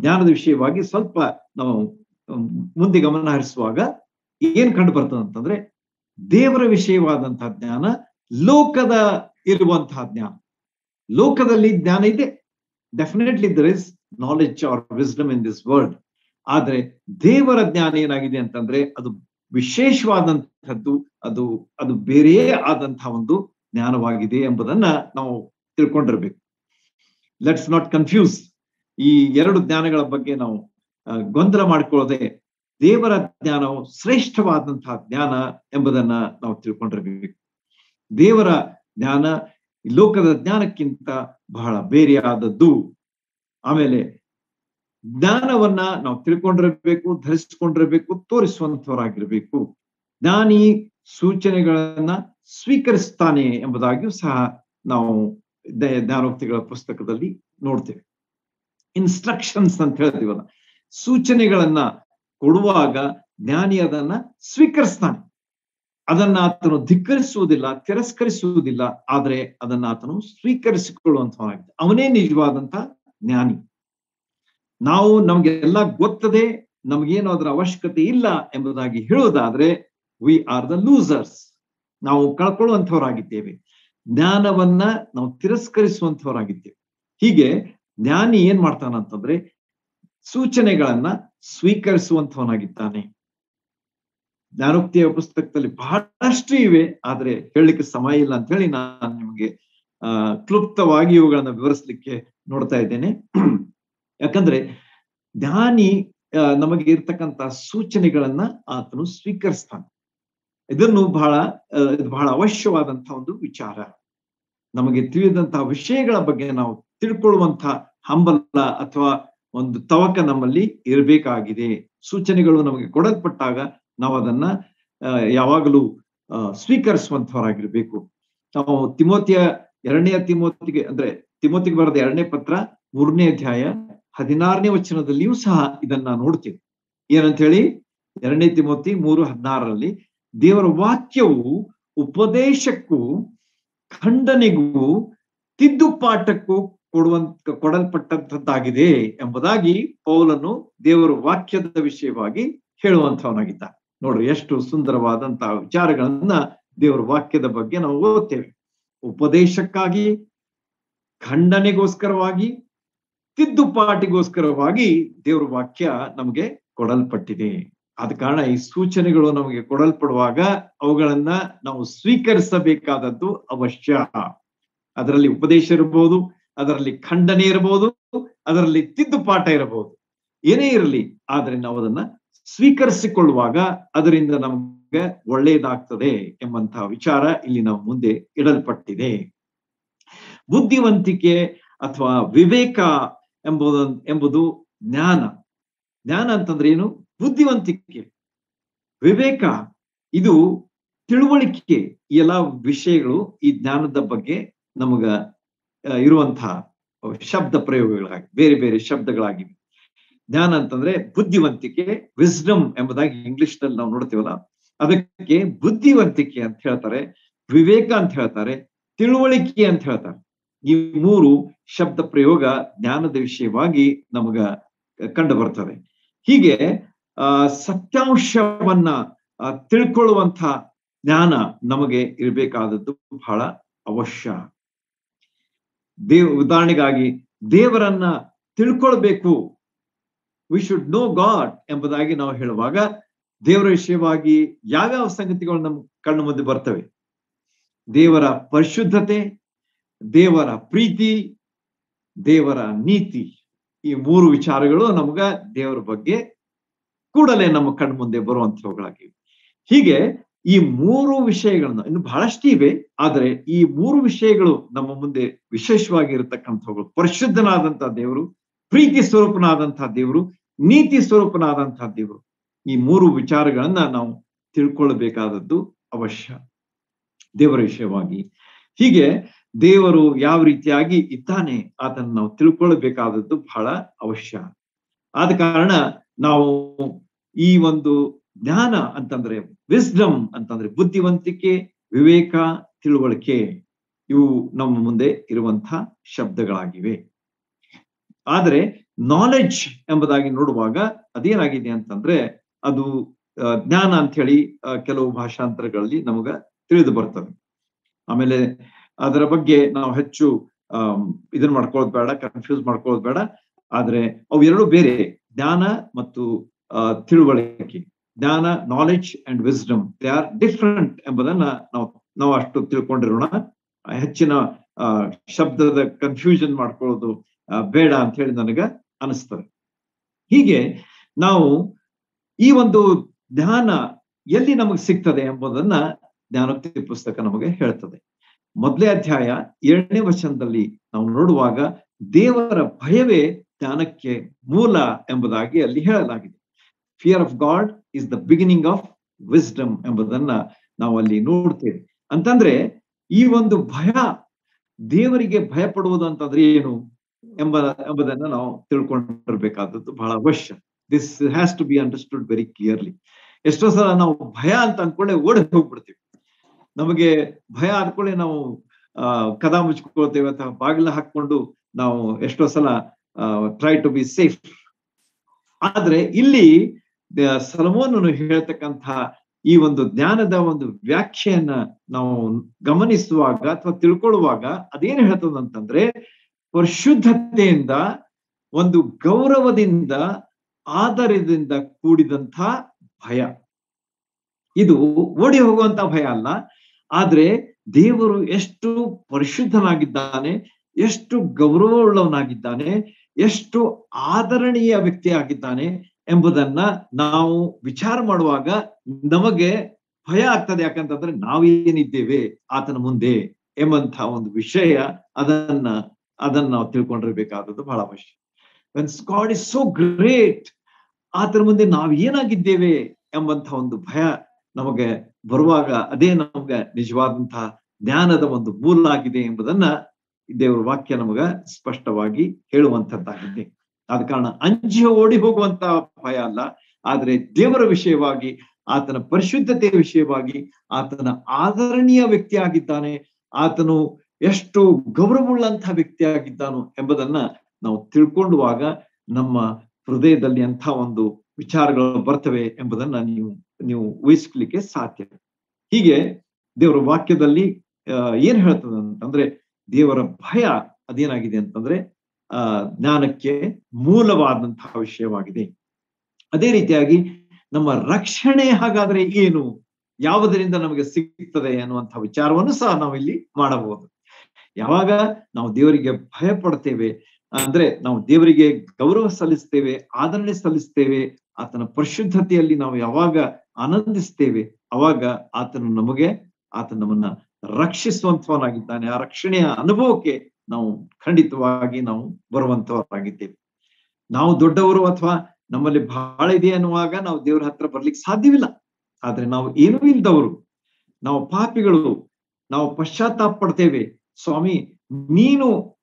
ಜ್ಞಾನದ ವಿಷಯವಾಗಿ ಸ್ವಲ್ಪ ನಾವು ಮುಂದೆ ಗಮನ ಹರಿಸುವಾಗ ಏನ್ ಕಂಡು ಬರ್ತದೆ ಅಂತಂದ್ರೆ ದೇವರ ವಿಷಯವಾದಂತಹ ಜ್ಞಾನ, ಲೋಕದ ಇರುವಂತಹ ಜ್ಞಾನ. ಲೋಕದಲ್ಲಿ ಜ್ಞಾನ ಇದೆ. Definitely there is knowledge or wisdom in this world ಆದ್ರೆ ದೇವರ ಜ್ಞಾನ ಏನಾಗಿದೆ ಅಂತಂದ್ರೆ ಅದು ವಿಶೇಷವಾದಂತಹದ್ದು ಅದು ಅದು ಬೇರೆಯೇ ಆದಂತಹ ಒಂದು ಜ್ಞಾನವಾಗಿದೆ ಎಂಬುದನ್ನ ನಾವು ತಿಳ್ಕೊಂಡಿರ್ಬೇಕು. ಲೆಟ್ಸ್ ನಾಟ್ ಕನ್ಫ್ಯೂಸ್ ಈ ಎರಡು ಜ್ಞಾನಗಳ ಬಗ್ಗೆ ನಾವು ಗೊಂದಲ ಮಾಡ್ಕೊಳ್ಳದೆ ದೇವರ ಜ್ಞಾನವು ಶ್ರೇಷ್ಠವಾದಂತಹ ಜ್ಞಾನ ಎಂಬುದನ್ನ ನಾವು ತಿಳ್ಕೊಂಡಿರ್ಬೇಕು. ದೇವರ ಜ್ಞಾನ ಲೋಕದ ಜ್ಞಾನಕ್ಕಿಂತ ಬಹಳ ಬೇರೆಯಾದದ್ದು. ಆಮೇಲೆ ಜ್ಞಾನವನ್ನ ನಾವು ತಿಳ್ಕೊಂಡಿರ್ಬೇಕು, ಧರಿಸಿಕೊಂಡಿರ್ಬೇಕು ತೋರಿಸುವಂತವರಾಗಿರ್ಬೇಕು ಜ್ಞಾನಿ ಸೂಚನೆಗಳನ್ನ ಸ್ವೀಕರಿಸ್ತಾನೆ ಎಂಬುದಾಗಿಯೂ ಸಹ ನಾವು ಜ್ಞಾನೋಕ್ತಿಗಳ ಪುಸ್ತಕದಲ್ಲಿ ನೋಡ್ತೇವೆ. ಇನ್ಸ್ಟ್ರಕ್ಷನ್ಸ್ ಅಂತ ಹೇಳ್ತೀವಲ್ಲ, ಸೂಚನೆಗಳನ್ನ ಕೊಡುವಾಗ ಜ್ಞಾನಿ ಅದನ್ನ ಸ್ವೀಕರಿಸ್ತಾನೆ. ಅದನ್ನ ಆತನು ಧಿಕ್ಕರಿಸುವುದಿಲ್ಲ, ತಿರಸ್ಕರಿಸುವುದಿಲ್ಲ, ಆದ್ರೆ ಅದನ್ನ ಆತನು ಸ್ವೀಕರಿಸಿಕೊಳ್ಳುವಂತವನಾಗಿದೆ ಅವನೇ ನಿಜವಾದಂತ ಜ್ಞಾನಿ. ನಾವು ನಮ್ಗೆ ಎಲ್ಲ ಗೊತ್ತದೆ, ನಮ್ಗೇನು ಅದರ ಅವಶ್ಯಕತೆ ಇಲ್ಲ ಎಂಬುದಾಗಿ ಹೇಳುವುದಾದ್ರೆ ವಿ ಆರ್ ದ ಲೂಸರ್ಸ್ ನಾವು ಕಳ್ಕೊಳ್ಳುವಂಥವರಾಗಿದ್ದೇವೆ. ಜ್ಞಾನವನ್ನ ನಾವು ತಿರಸ್ಕರಿಸುವಂತವರಾಗಿದ್ದೇವೆ. ಹೀಗೆ ಜ್ಞಾನಿ ಏನ್ ಮಾಡ್ತಾನಂತಂದ್ರೆ ಸೂಚನೆಗಳನ್ನ ಸ್ವೀಕರಿಸುವಂತವನಾಗಿದ್ದಾನೆ. ಜ್ಞಾನೋಕ್ತಿಯ ಪುಸ್ತಕದಲ್ಲಿ ಬಹಳಷ್ಟು ಇವೆ, ಆದ್ರೆ ಹೇಳಲಿಕ್ಕೆ ಸಮಯ ಇಲ್ಲ ಅಂತ ಹೇಳಿ ನಾನು ನಿಮಗೆ, ಆ, ಕ್ಲುಪ್ತವಾಗಿ ಇವುಗಳನ್ನ ವಿವರಿಸ್ಲಿಕ್ಕೆ ನೋಡ್ತಾ ಇದ್ದೇನೆ. ಯಾಕಂದ್ರೆ ಜ್ಞಾನಿ ನಮಗೆ ಇರ್ತಕ್ಕಂತ ಸೂಚನೆಗಳನ್ನ ಆತನು ಸ್ವೀಕರಿಸ್ತಾನೆ. ಇದನ್ನು ಬಹಳ ಇದು ಬಹಳ ಅವಶ್ಯವಾದಂತಹ ಒಂದು ವಿಚಾರ. ನಮಗೆ ತಿಳಿದಂತಹ ವಿಷಯಗಳ ಬಗ್ಗೆ ನಾವು ತಿಳ್ಕೊಳ್ಳುವಂತಹ ಹಂಬಲ ಅಥವಾ ಒಂದು ತವಕ ನಮ್ಮಲ್ಲಿ ಇರಬೇಕಾಗಿದೆ. ಸೂಚನೆಗಳು ನಮಗೆ ಕೊಡಲ್ಪಟ್ಟಾಗ ನಾವು ಅದನ್ನ ಯಾವಾಗಲೂ ಸ್ವೀಕರಿಸುವಂತವರಾಗಿರ್ಬೇಕು ನಾವು ತಿಮೋತಿಯ ಎರಡನೇ ತಿಮೋತಿಗೆ, ಅಂದ್ರೆ ತಿಮೋತಿಗೆ ಬರೆದ ಎರಡನೇ ಪತ್ರ, ಮೂರನೇ ಅಧ್ಯಾಯ, ಹದಿನಾರನೇ ವಚನದಲ್ಲಿಯೂ ಸಹ ಇದನ್ನ ನೋಡ್ತೀವಿ. ಏನಂತ ಹೇಳಿ ಎರಡನೇ ತಿಮೋತಿ ಮೂರು ಹದಿನಾರರಲ್ಲಿ ದೇವರ ವಾಕ್ಯವು ಉಪದೇಶಕ್ಕೂ ಖಂಡನೆಗೂ ತಿದ್ದುಪಾಠಕ್ಕೂ ಕೊಡುವಂತ ಕೊಡಲ್ಪಟ್ಟಂತದ್ದಾಗಿದೆ ಎಂಬುದಾಗಿ ಪೌಲನು ದೇವರ ವಾಕ್ಯದ ವಿಷಯವಾಗಿ ಹೇಳುವಂತವನಾಗಿದ್ದ ನೋಡ್ರಿ ಎಷ್ಟು ಸುಂದರವಾದಂತಹ ವಿಚಾರಗಳನ್ನ ದೇವರ ವಾಕ್ಯದ ಬಗ್ಗೆ ನಾವು ಓದ್ತೇವೆ. ಉಪದೇಶಕ್ಕಾಗಿ, ಖಂಡನೆಗೋಸ್ಕರವಾಗಿ, ತಿದ್ದುಪಾಟಿಗೋಸ್ಕರವಾಗಿ ದೇವರ ವಾಕ್ಯ ನಮಗೆ ಕೊಡಲ್ಪಟ್ಟಿದೆ. ಆದ ಕಾರಣ ಈ ಸೂಚನೆಗಳು ನಮಗೆ ಕೊಡಲ್ಪಡುವಾಗ ಅವುಗಳನ್ನ ನಾವು ಸ್ವೀಕರಿಸಬೇಕಾದದ್ದು ಅವಶ್ಯ. ಅದರಲ್ಲಿ ಉಪದೇಶ ಇರಬಹುದು ಅದರಲ್ಲಿ ಖಂಡನೆ ಇರಬಹುದು ಅದರಲ್ಲಿ ತಿದ್ದುಪಾಠ ಇರಬಹುದು ಏನೇ ಇರಲಿ, ಆದ್ರೆ ನಾವು ಅದನ್ನ ಸ್ವೀಕರಿಸಿಕೊಳ್ಳುವಾಗ ಅದರಿಂದ ನಮ್ಗೆ ಒಳ್ಳೆಯದಾಗ್ತದೆ ಎಂಬಂತಹ ವಿಚಾರ ಇಲ್ಲಿ ನಾವು ಮುಂದೆ ಇಡಲ್ಪಟ್ಟಿದೆ. ಬುದ್ಧಿವಂತಿಕೆ ಅಥವಾ ವಿವೇಕ ಎಂಬುದು ಎಂಬುದು ಜ್ಞಾನ. ಜ್ಞಾನ ಅಂತಂದ್ರೆ ಏನು? ಬುದ್ಧಿವಂತಿಕೆ, ವಿವೇಕ, ಇದು ತಿಳುವಳಿಕೆ ಎಲ್ಲ ವಿಷಯಗಳು ಈ ಜ್ಞಾನದ ಬಗ್ಗೆ ನಮಗ ಇರುವಂತಹ ಶಬ್ದ ಪ್ರಯೋಗಗಳಾಗಿ, ಬೇರೆ ಬೇರೆ ಶಬ್ದಗಳಾಗಿವೆ. ಜ್ಞಾನ ಅಂತಂದ್ರೆ ಬುದ್ಧಿವಂತಿಕೆ ವಿಸ್ಡಮ್ ಎಂಬುದಾಗಿ ಇಂಗ್ಲಿಷ್ನಲ್ಲಿ ನಾವು ನೋಡ್ತೀವಲ್ಲ, ಅದಕ್ಕೆ ಬುದ್ಧಿವಂತಿಕೆ ಅಂತ ಹೇಳ್ತಾರೆ, ವಿವೇಕ ಅಂತ ಹೇಳ್ತಾರೆ, ತಿಳುವಳಿಕೆ ಅಂತ ಹೇಳ್ತಾರೆ. ಈ ಮೂರು ಶಬ್ದ ಪ್ರಯೋಗ ಜ್ಞಾನದ ವಿಷಯವಾಗಿ ನಮಗ ಕಂಡು ಬರ್ತದೆ. ಹೀಗೆ ಸತ್ಯಾಂಶವನ್ನ ತಿಳ್ಕೊಳ್ಳುವಂಥ ಜ್ಞಾನ ನಮಗೆ ಇರಬೇಕಾದದ್ದು ಬಹಳ ಅವಶ್ಯ. ದೇವ್, ಉದಾಹರಣೆಗಾಗಿ ದೇವರನ್ನ ತಿಳ್ಕೊಳ್ಬೇಕು. ವಿ ಶುಡ್ ನೋ ಗಾಡ್ ಎಂಬುದಾಗಿ ನಾವು ಹೇಳುವಾಗ ದೇವರ ವಿಷಯವಾಗಿ ಯಾವ್ಯಾವ ಸಂಗತಿಗಳು ನಮ್ಮ ಕಣ್ಣು ಮುಂದೆ ಬರ್ತವೆ? ದೇವರ ಪರಿಶುದ್ಧತೆ, ದೇವರ ಪ್ರೀತಿ, ದೇವರ ನೀತಿ ಈ ಮೂರು ವಿಚಾರಗಳು ನಮಗ ದೇವರ ಬಗ್ಗೆ ಕೂಡಲೇ ನಮ್ಮ ಕಣ್ಣು ಮುಂದೆ ಬರುವಂತವುಗಳಾಗಿವೆ ಹೀಗೆ ಈ ಮೂರು ವಿಷಯಗಳನ್ನ ಇನ್ನು ಬಹಳಷ್ಟು ಇವೆ, ಆದರೆ ಈ ಮೂರು ವಿಷಯಗಳು ನಮ್ಮ ಮುಂದೆ ವಿಶೇಷವಾಗಿ ಇರತಕ್ಕಂಥವುಗಳು ಪರಿಶುದ್ಧನಾದಂತಹ ದೇವರು, ಪ್ರೀತಿ ಸ್ವರೂಪನಾದಂತಹ ದೇವರು, ನೀತಿ ಸ್ವರೂಪನಾದಂತಹ ದೇವರು. ಈ ಮೂರು ವಿಚಾರಗಳನ್ನ ನಾವು ತಿಳ್ಕೊಳ್ಬೇಕಾದದ್ದು ಅವಶ್ಯ. ದೇವರ ವಿಷಯವಾಗಿ. ಹೀಗೆ ದೇವರು ಯಾವ ರೀತಿಯಾಗಿ ಇದ್ದಾನೆ, ಅದನ್ನು ನಾವು ತಿಳ್ಕೊಳ್ಬೇಕಾದದ್ದು ಬಹಳ ಅವಶ್ಯ. ಆದ ಕಾರಣ ನಾವು ಈ ಒಂದು ಜ್ಞಾನ ಅಂತಂದ್ರೆ ವಿಸ್ಡಮ್ ಅಂತಂದ್ರೆ ಬುದ್ಧಿವಂತಿಕೆ, ವಿವೇಕ, ತಿಳುವಳಿಕೆ ಇವು ನಮ್ಮ ಮುಂದೆ ಇರುವಂತಹ ಶಬ್ದಗಳಾಗಿವೆ. ಆದರೆ ನಾಲೆಡ್ಜ್ ಎಂಬುದಾಗಿ ನೋಡುವಾಗ ಅದೇನಾಗಿದೆ ಅಂತಂದ್ರೆ ಅದು ಜ್ಞಾನ ಅಂತ ಹೇಳಿ ಕೆಲವು ಭಾಷಾಂತರಗಳಲ್ಲಿ ನಮಗ ತಿಳಿದು ಬರ್ತದೆ. ಆಮೇಲೆ ಅದರ ಬಗ್ಗೆ ನಾವು ಹೆಚ್ಚು ಇದನ್ನ ಮಾಡ್ಕೊಳ್ಳೋದು ಬೇಡ ಕನ್ಫ್ಯೂಸ್ ಮಾಡ್ಕೊಳ್ಳೋದು ಬೇಡ. ಆದ್ರೆ ಅವು ಎರಡು ಬೇರೆ. ಜ್ಞಾನ ಮತ್ತು ತಿಳುವಳಿಕೆ. ಜ್ಞಾನ knowledge and wisdom they are different ಎಂಬುದನ್ನ ನಾವು ನಾವು ಅಷ್ಟು ತಿಳ್ಕೊಂಡಿರೋಣ. ಹೆಚ್ಚಿನ ಶಬ್ದದ ಕನ್ಫ್ಯೂಷನ್ ಮಾಡ್ಕೊಳ್ಳೋದು ಬೇಡ ಅಂತ ಹೇಳಿ ನನಗ ಅನಿಸ್ತದೆ. ಹೀಗೆ ನಾವು ಈ ಒಂದು ಜ್ಞಾನ ಎಲ್ಲಿ ನಮಗೆ ಸಿಗ್ತದೆ ಎಂಬುದನ್ನ ಜ್ಞಾನೋಕ್ತಿ ಪುಸ್ತಕ ನಮಗೆ ಹೇಳ್ತದೆ. ಮೊದಲೇ ಅಧ್ಯಾಯ ಎರಡನೇ ವಚನದಲ್ಲಿ ನಾವು ನೋಡುವಾಗ ದೇವರ ಭಯವೇ ಜ್ಞಾನಕ್ಕೆ ಮೂಲ ಎಂಬುದಾಗಿ ಅಲ್ಲಿ ಹೇಳಲಾಗಿದೆ. Fear of God is the beginning of wisdom ಎಂಬುದನ್ನ ನಾವು ಅಲ್ಲಿ ನೋಡ್ತೇವೆ. ಅಂತಂದ್ರೆ ಈ ಒಂದು ಭಯ ದೇವರಿಗೆ ಭಯ ಪಡುವುದು ಅಂತಂದ್ರೆ ಏನು ಎಂಬ, ಎಂಬುದನ್ನ ನಾವು ತಿಳ್ಕೊಂಡಿರ್ಬೇಕಾದದ್ದು ಬಹಳ ಅವಶ್ಯ. This has to be understood very clearly ಎಷ್ಟೋ ಸಲ ನಾವು ಭಯ ಅಂತ ಅನ್ಕೊಂಡೆ ಓಡಿ ಹೋಗ್ಬಿಡ್ತೀವಿ. ನಮಗೆ ಭಯ ಅಂದ್ಕೊಳ್ಳೆ ನಾವು ಅಹ್ ಕದ ಮುಚ್ಕೊಳ್ತೇವೆ ಅಥವಾ ಬಾಗಿಲ ಹಾಕೊಂಡು ನಾವು ಎಷ್ಟೋ ಸಲ ಟ್ರೈ ಟು ಬಿ ಸೇಫ್ ಆದ್ರೆ ಇಲ್ಲಿ ಸಲಮೋನನು ಹೇಳ್ತಕ್ಕಂತಹ ಈ ಒಂದು ಜ್ಞಾನದ ಒಂದು ವ್ಯಾಖ್ಯೆಯನ್ನ ನಾವು ಗಮನಿಸುವಾಗ ಅಥವಾ ತಿಳ್ಕೊಳ್ಳುವಾಗ ಅದೇನು ಹೇಳ್ತದಂತಂದ್ರೆ, ಪರಿಶುದ್ಧತೆಯಿಂದ ಒಂದು ಗೌರವದಿಂದ ಆಧಾರದಿಂದ ಕೂಡಿದಂಥ ಭಯ. ಇದು ಓಡಿ ಹೋಗುವಂತ ಭಯ ಅಲ್ಲ. ಆದ್ರೆ ದೇವರು ಎಷ್ಟು ಪರಿಶುದ್ಧನಾಗಿದ್ದಾನೆ, ಎಷ್ಟು ಗೌರವವುಳ್ಳವನಾಗಿದ್ದಾನೆ ಎಷ್ಟು ಆದರಣೀಯ ವ್ಯಕ್ತಿ ಆಗಿದ್ದಾನೆ ಎಂಬುದನ್ನ ನಾವು ವಿಚಾರ ಮಾಡುವಾಗ ನಮಗೆ ಭಯ ಆಗ್ತದೆ. ಯಾಕಂತಂದ್ರೆ ನಾವೇನಿದ್ದೇವೆ ಆತನ ಮುಂದೆ ಎಂಬಂತ ಒಂದು ವಿಷಯ ಅದನ್ನ ಅದನ್ನ ನಾವು ತಿಳ್ಕೊಂಡಿರ್ಬೇಕಾದದ್ದು ಬಹಳ ಅವಶ್ಯ. ವೆನ್ ಇಸ್ ಸೋ ಗ್ರೇಟ್ ಆತನ ಮುಂದೆ ನಾವು ಏನಾಗಿದ್ದೇವೆ ಎಂಬಂತ ಒಂದು ಭಯ ನಮಗೆ ಬರುವಾಗ ಅದೇ ನಮ್ಗೆ ನಿಜವಾದಂತಹ ಜ್ಞಾನದ ಒಂದು ಮೂಲ ಆಗಿದೆ ಎಂಬುದನ್ನ ದೇವರ ವಾಕ್ಯ ನಮಗ ಸ್ಪಷ್ಟವಾಗಿ ಹೇಳುವಂತದ್ದಾಗಿದೆ ಆದ ಕಾರಣ ಅಂಜಿ ಓಡಿ ಹೋಗುವಂತ ಭಯ ಅಲ್ಲ, ಆದ್ರೆ ದೇವರ ವಿಷಯವಾಗಿ, ಆತನ ಪರಿಶುದ್ಧತೆಯ ವಿಷಯವಾಗಿ ಆತನ ಆದರಣೀಯ ವ್ಯಕ್ತಿ ಆಗಿದ್ದಾನೆ, ಆತನು ಎಷ್ಟು ಗೌರವವುಳ್ಳಂತಹ ವ್ಯಕ್ತಿ ಆಗಿದ್ದಾನು ಎಂಬುದನ್ನ ನಾವು ತಿಳ್ಕೊಂಡುವಾಗ ನಮ್ಮ ಹೃದಯದಲ್ಲಿ ಅಂತ ಒಂದು ವಿಚಾರಗಳು ಬರ್ತವೆ ಎಂಬುದನ್ನ ನೀವು ನೀವು ಊಹಿಸ್ಲಿಕ್ಕೆ ಸಾಧ್ಯ. ಹೀಗೆ ದೇವರ ವಾಕ್ಯದಲ್ಲಿ ಏನ್ ಹೇಳ್ತದೆ ಅಂತಂದ್ರೆ ದೇವರ ಭಯ ಅದೇನಾಗಿದೆ ಅಂತಂದ್ರೆ, ಆ, ಜ್ಞಾನಕ್ಕೆ ಮೂಲವಾದಂತಹ ವಿಷಯವಾಗಿದೆ. ಅದೇ ರೀತಿಯಾಗಿ ನಮ್ಮ ರಕ್ಷಣೆ ಹಾಗಾದ್ರೆ ಏನು? ಯಾವುದರಿಂದ ನಮಗೆ ಸಿಗ್ತದೆ ಅನ್ನುವಂತಹ ವಿಚಾರವನ್ನು ಸಹ ನಾವಿಲ್ಲಿ ಮಾಡಬಹುದು. ಯಾವಾಗ ನಾವು ದೇವರಿಗೆ ಭಯ ಪಡ್ತೇವೆ ಅಂದ್ರೆ ನಾವು ದೇವರಿಗೆ ಗೌರವ ಸಲ್ಲಿಸ್ತೇವೆ, ಆದರಣೆ ಸಲ್ಲಿಸ್ತೇವೆ, ಆತನ ಪರಿಶುದ್ಧತೆಯಲ್ಲಿ ನಾವು ಯಾವಾಗ ಆನಂದಿಸ್ತೇವೆ, ಅವಾಗ ಆತನು ನಮಗೆ ಆತ ನಮ್ಮನ್ನ ರಕ್ಷಿಸುವಂತವನಾಗಿದ್ದಾನೆ. ಆ ರಕ್ಷಣೆಯ ಅನುಭವಕ್ಕೆ ನಾವು ಖಂಡಿತವಾಗಿ ನಾವು ಬರುವಂತವರಾಗಿದ್ದೇವೆ. ನಾವು ದೊಡ್ಡವರು ಅಥವಾ ನಮ್ಮಲ್ಲಿ ಬಹಳ ಇದೆ ಅನ್ನುವಾಗ ನಾವು ದೇವರ ಹತ್ರ ಬರ್ಲಿಕ್ಕೆ ಸಾಧ್ಯವಿಲ್ಲ. ಆದ್ರೆ ನಾವು ಏನೂ ಇಲ್ದವರು, ನಾವು ಪಾಪಿಗಳು, ನಾವು ಪಶ್ಚಾತ್ತಾಪ ಪಡ್ತೇವೆ. ಸ್ವಾಮಿ, ನೀನು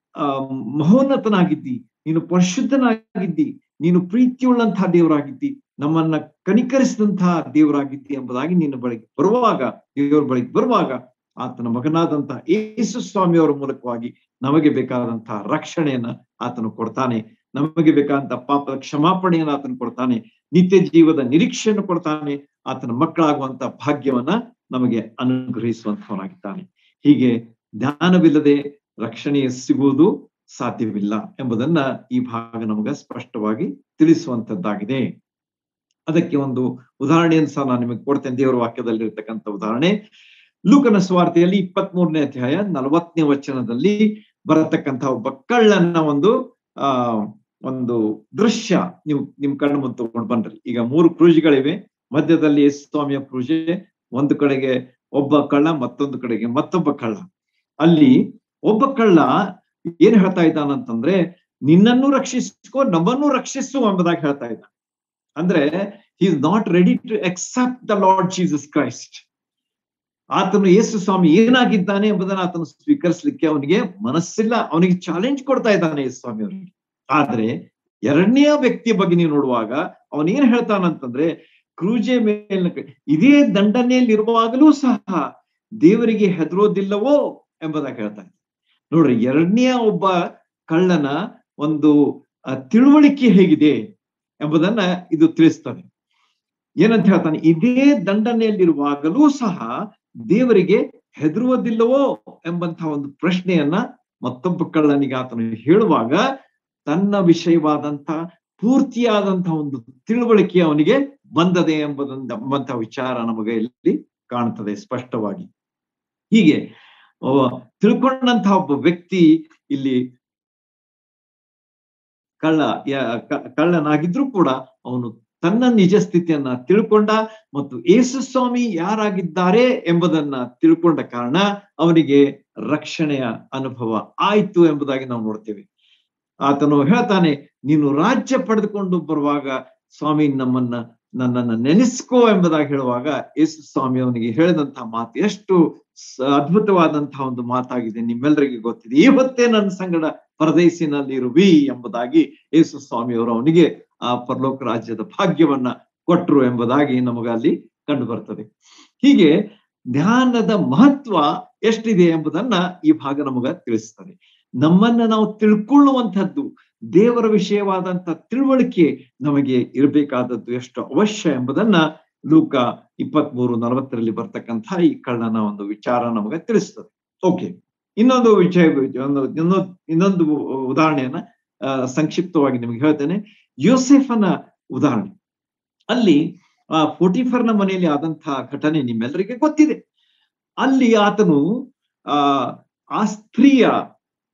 ಮಹೋನ್ನತನಾಗಿದ್ದಿ, ನೀನು ಪರಿಶುದ್ಧನಾಗಿದ್ದಿ, ನೀನು ಪ್ರೀತಿಯುಳ್ಳಂತಹ ದೇವರಾಗಿದ್ದಿ, ನಮ್ಮನ್ನ ಕನಿಕರಿಸಿದಂತಹ ದೇವರಾಗಿದ್ದಿ ಎಂಬುದಾಗಿ ನಿನ್ನ ಬಳಿಗೆ ಬರುವಾಗ, ದೇವರ ಬಳಿಗೆ ಬರುವಾಗ ಆತನ ಮಗನಾದಂತಹ ಯೇಸು ಸ್ವಾಮಿಯವರ ಮೂಲಕವಾಗಿ ನಮಗೆ ಬೇಕಾದಂತಹ ರಕ್ಷಣೆಯನ್ನ ಆತನು ಕೊಡ್ತಾನೆ. ನಮಗೆ ಬೇಕಾದಂತಹ ಪಾಪದ ಕ್ಷಮಾಪಣೆಯನ್ನು ಆತನು ಕೊಡ್ತಾನೆ. ನಿತ್ಯ ಜೀವದ ನಿರೀಕ್ಷೆಯನ್ನು ಕೊಡ್ತಾನೆ. ಆತನ ಮಕ್ಕಳಾಗುವಂತ ಭಾಗ್ಯವನ್ನ ನಮಗೆ ಅನುಗ್ರಹಿಸುವಂತವನಾಗಿದ್ದಾನೆ ಹೀಗೆ ಜ್ಞಾನವಿಲ್ಲದೆ ರಕ್ಷಣೆ ಸಿಗುವುದು ಸಾಧ್ಯವಿಲ್ಲ ಎಂಬುದನ್ನ ಈ ಭಾಗ ನಮಗ ಸ್ಪಷ್ಟವಾಗಿ ತಿಳಿಸುವಂತದ್ದಾಗಿದೆ ಅದಕ್ಕೆ ಒಂದು ಉದಾಹರಣೆಯನ್ನು ಸಹ ನಾನು ನಿಮಗೆ ಕೊಡ್ತೇನೆ. ದೇವರ ವಾಕ್ಯದಲ್ಲಿ ಇರ್ತಕ್ಕಂಥ ಉದಾಹರಣೆ. ಲೂಕನ ಸ್ವಾರ್ಥಿಯಲ್ಲಿ ಇಪ್ಪತ್ತ್ ಮೂರನೇ ಅಧ್ಯಾಯ ನಲವತ್ತನೇ ವಚನದಲ್ಲಿ ಬರತಕ್ಕಂತಹ ಒಬ್ಬ ಕಳ್ಳನ ಒಂದು, ಆ, ಒಂದು ದೃಶ್ಯ ನೀವು ನಿಮ್ ಕಣ್ಣು ಮುಂದೆ ತಗೊಂಡು ಬನ್ರಿ ಈಗ ಮೂರು ಕ್ರೂಜ್ಗಳಿವೆ. ಮಧ್ಯದಲ್ಲಿ ಸ್ವಾಮಿಯ ಕ್ರೂಜೆ, ಒಂದು ಕಡೆಗೆ ಒಬ್ಬ ಕಳ್ಳ, ಮತ್ತೊಂದು ಕಡೆಗೆ ಮತ್ತೊಬ್ಬ ಕಳ್ಳ. ಅಲ್ಲಿ ಒಬ್ಬ ಕಳ್ಳ ಏನ್ ಹೇಳ್ತಾ ಇದ್ದಾನಂತಂದ್ರೆ, ನಿನ್ನನ್ನು ರಕ್ಷಿಸ್ಕೋ, ನಮ್ಮನ್ನು ರಕ್ಷಿಸು ಎಂಬುದಾಗಿ ಹೇಳ್ತಾ ಇದ್ದಾನೆ. ಅಂದ್ರೆ he is not ready to accept the Lord Jesus Christ ಆತನು ಯೇಸು ಸ್ವಾಮಿ ಏನಾಗಿದ್ದಾನೆ ಎಂಬುದನ್ನು ಆತನು ಸ್ವೀಕರಿಸಲಿಕ್ಕೆ ಅವನಿಗೆ ಮನಸ್ಸಿಲ್ಲ. ಅವನಿಗೆ ಚಾಲೆಂಜ್ ಕೊಡ್ತಾ ಇದ್ದಾನೆ ಯೇಸು ಸ್ವಾಮಿ ಅವರಿಗೆ. ಆದ್ರೆ ಎರಡನೆಯ ವ್ಯಕ್ತಿಯ ಬಗ್ಗೆ ನೀವು ನೋಡುವಾಗ ಅವನೇನ್ ಹೇಳ್ತಾನಂತಂದ್ರೆ, ಕ್ರೂಜೆ ಮೇಲಿನ ಇದೇ ದಂಡನೆಯಲ್ಲಿರುವಾಗಲೂ ಸಹ ದೇವರಿಗೆ ಹೆದರೋದಿಲ್ಲವೋ ಎಂಬುದಾಗಿ ಹೇಳ್ತಾನೆ ನೋಡ್ರಿ ಎರಡನೆಯ ಒಬ್ಬ ಕಳ್ಳನ ಒಂದು ತಿಳುವಳಿಕೆ ಹೇಗಿದೆ ಎಂಬುದನ್ನ ಇದು ತಿಳಿಸ್ತಾನೆ ಏನಂತ ಹೇಳ್ತಾನೆ, ಇದೇ ದಂಡನೆಯಲ್ಲಿರುವಾಗಲೂ ಸಹ ದೇವರಿಗೆ ಹೆದರುವುದಿಲ್ಲವೋ ಎಂಬಂತಹ ಒಂದು ಪ್ರಶ್ನೆಯನ್ನ ಮತ್ತೊಬ್ಬ ಕಳ್ಳನಿಗೆ ಆತನು ಹೇಳುವಾಗ ತನ್ನ ವಿಷಯವಾದಂತಹ ಪೂರ್ತಿಯಾದಂತಹ ಒಂದು ತಿಳುವಳಿಕೆ ಅವನಿಗೆ ಬಂದದೆ ಎಂಬುದೊಂದು ಎಂಬಂತಹ ವಿಚಾರ ನಮಗೆ ಇಲ್ಲಿ ಕಾಣ್ತದೆ ಸ್ಪಷ್ಟವಾಗಿ. ಹೀಗೆ ತಿಳ್ಕೊಂಡಂತಹ ಒಬ್ಬ ವ್ಯಕ್ತಿ ಇಲ್ಲಿ ಕಳ್ಳ ಕಳ್ಳನಾಗಿದ್ರು ಕೂಡ ಅವನು ತನ್ನ ನಿಜ ಸ್ಥಿತಿಯನ್ನ ತಿಳ್ಕೊಂಡ ಮತ್ತು ಯೇಸು ಸ್ವಾಮಿ ಯಾರಾಗಿದ್ದಾರೆ ಎಂಬುದನ್ನ ತಿಳ್ಕೊಂಡ ಕಾರಣ ಅವನಿಗೆ ರಕ್ಷಣೆಯ ಅನುಭವ ಆಯ್ತು ಎಂಬುದಾಗಿ ನಾವು ನೋಡ್ತೇವೆ. ಆತನು ಹೇಳ್ತಾನೆ, ನೀನು ರಾಜ್ಯ ಪಡೆದುಕೊಂಡು ಬರುವಾಗ ಸ್ವಾಮಿ ನಮ್ಮನ್ನ, ನನ್ನನ್ನ ನೆನೆಸ್ಕೋ ಎಂಬುದಾಗಿ ಹೇಳುವಾಗ ಯೇಸು ಸ್ವಾಮಿ ಅವನಿಗೆ ಹೇಳಿದಂತಹ ಮಾತು ಎಷ್ಟು ಅದ್ಭುತವಾದಂತಹ ಒಂದು ಮಾತಾಗಿದೆ. ನಿಮ್ಮೆಲ್ಲರಿಗೆ ಗೊತ್ತಿದೆ. ಇವತ್ತೇ ನನ್ನ ಸಂಗಡ ಪರದೇಶಿನಲ್ಲಿ ಇರುವಿ ಎಂಬುದಾಗಿ ಯೇಸು ಸ್ವಾಮಿಯವರು ಅವನಿಗೆ ಆ ಪರಲೋಕ ರಾಜ್ಯದ ಭಾಗ್ಯವನ್ನ ಕೊಟ್ರು ಎಂಬುದಾಗಿ ನಮಗೆ ಅಲ್ಲಿ ಕಂಡು ಬರ್ತದೆ. ಹೀಗೆ ಧ್ಯಾನದ ಮಹತ್ವ ಎಷ್ಟಿದೆ ಎಂಬುದನ್ನ ಈ ಭಾಗ ನಮಗ ತಿಳಿಸ್ತದೆ. ನಮ್ಮನ್ನ ನಾವು ತಿಳ್ಕೊಳ್ಳುವಂಥದ್ದು, ದೇವರ ವಿಷಯವಾದಂತ ತಿಳುವಳಿಕೆ ನಮಗೆ ಇರಬೇಕಾದದ್ದು ಎಷ್ಟು ಅವಶ್ಯ ಎಂಬುದನ್ನ ಲೂಕ ಇಪ್ಪತ್ತ್ ಮೂರು ನಲವತ್ತರಲ್ಲಿ ಬರ್ತಕ್ಕಂಥ ಈ ಕಳ್ಳನ ಒಂದು ವಿಚಾರ ನಮಗೆ ತಿಳಿಸ್ತದೆ. ಓಕೆ ಇನ್ನೊಂದು ವಿಷಯ, ಒಂದು, ಇನ್ನೊಂದು ಇನ್ನೊಂದು ಉದಾಹರಣೆಯನ್ನ ಸಂಕ್ಷಿಪ್ತವಾಗಿ ನಿಮ್ಗೆ ಹೇಳ್ತೇನೆ. ಯೋಸೆಫನ ಉದಾಹರಣೆ. ಅಲ್ಲಿ, ಆ ಫೋಟಿಫರ್ನ ಮನೆಯಲ್ಲಿ ಆದಂತಹ ಘಟನೆ ನಿಮ್ಮೆಲ್ಲರಿಗೆ ಗೊತ್ತಿದೆ. ಅಲ್ಲಿ ಆತನು, ಆ ಆ ಸ್ತ್ರೀಯ,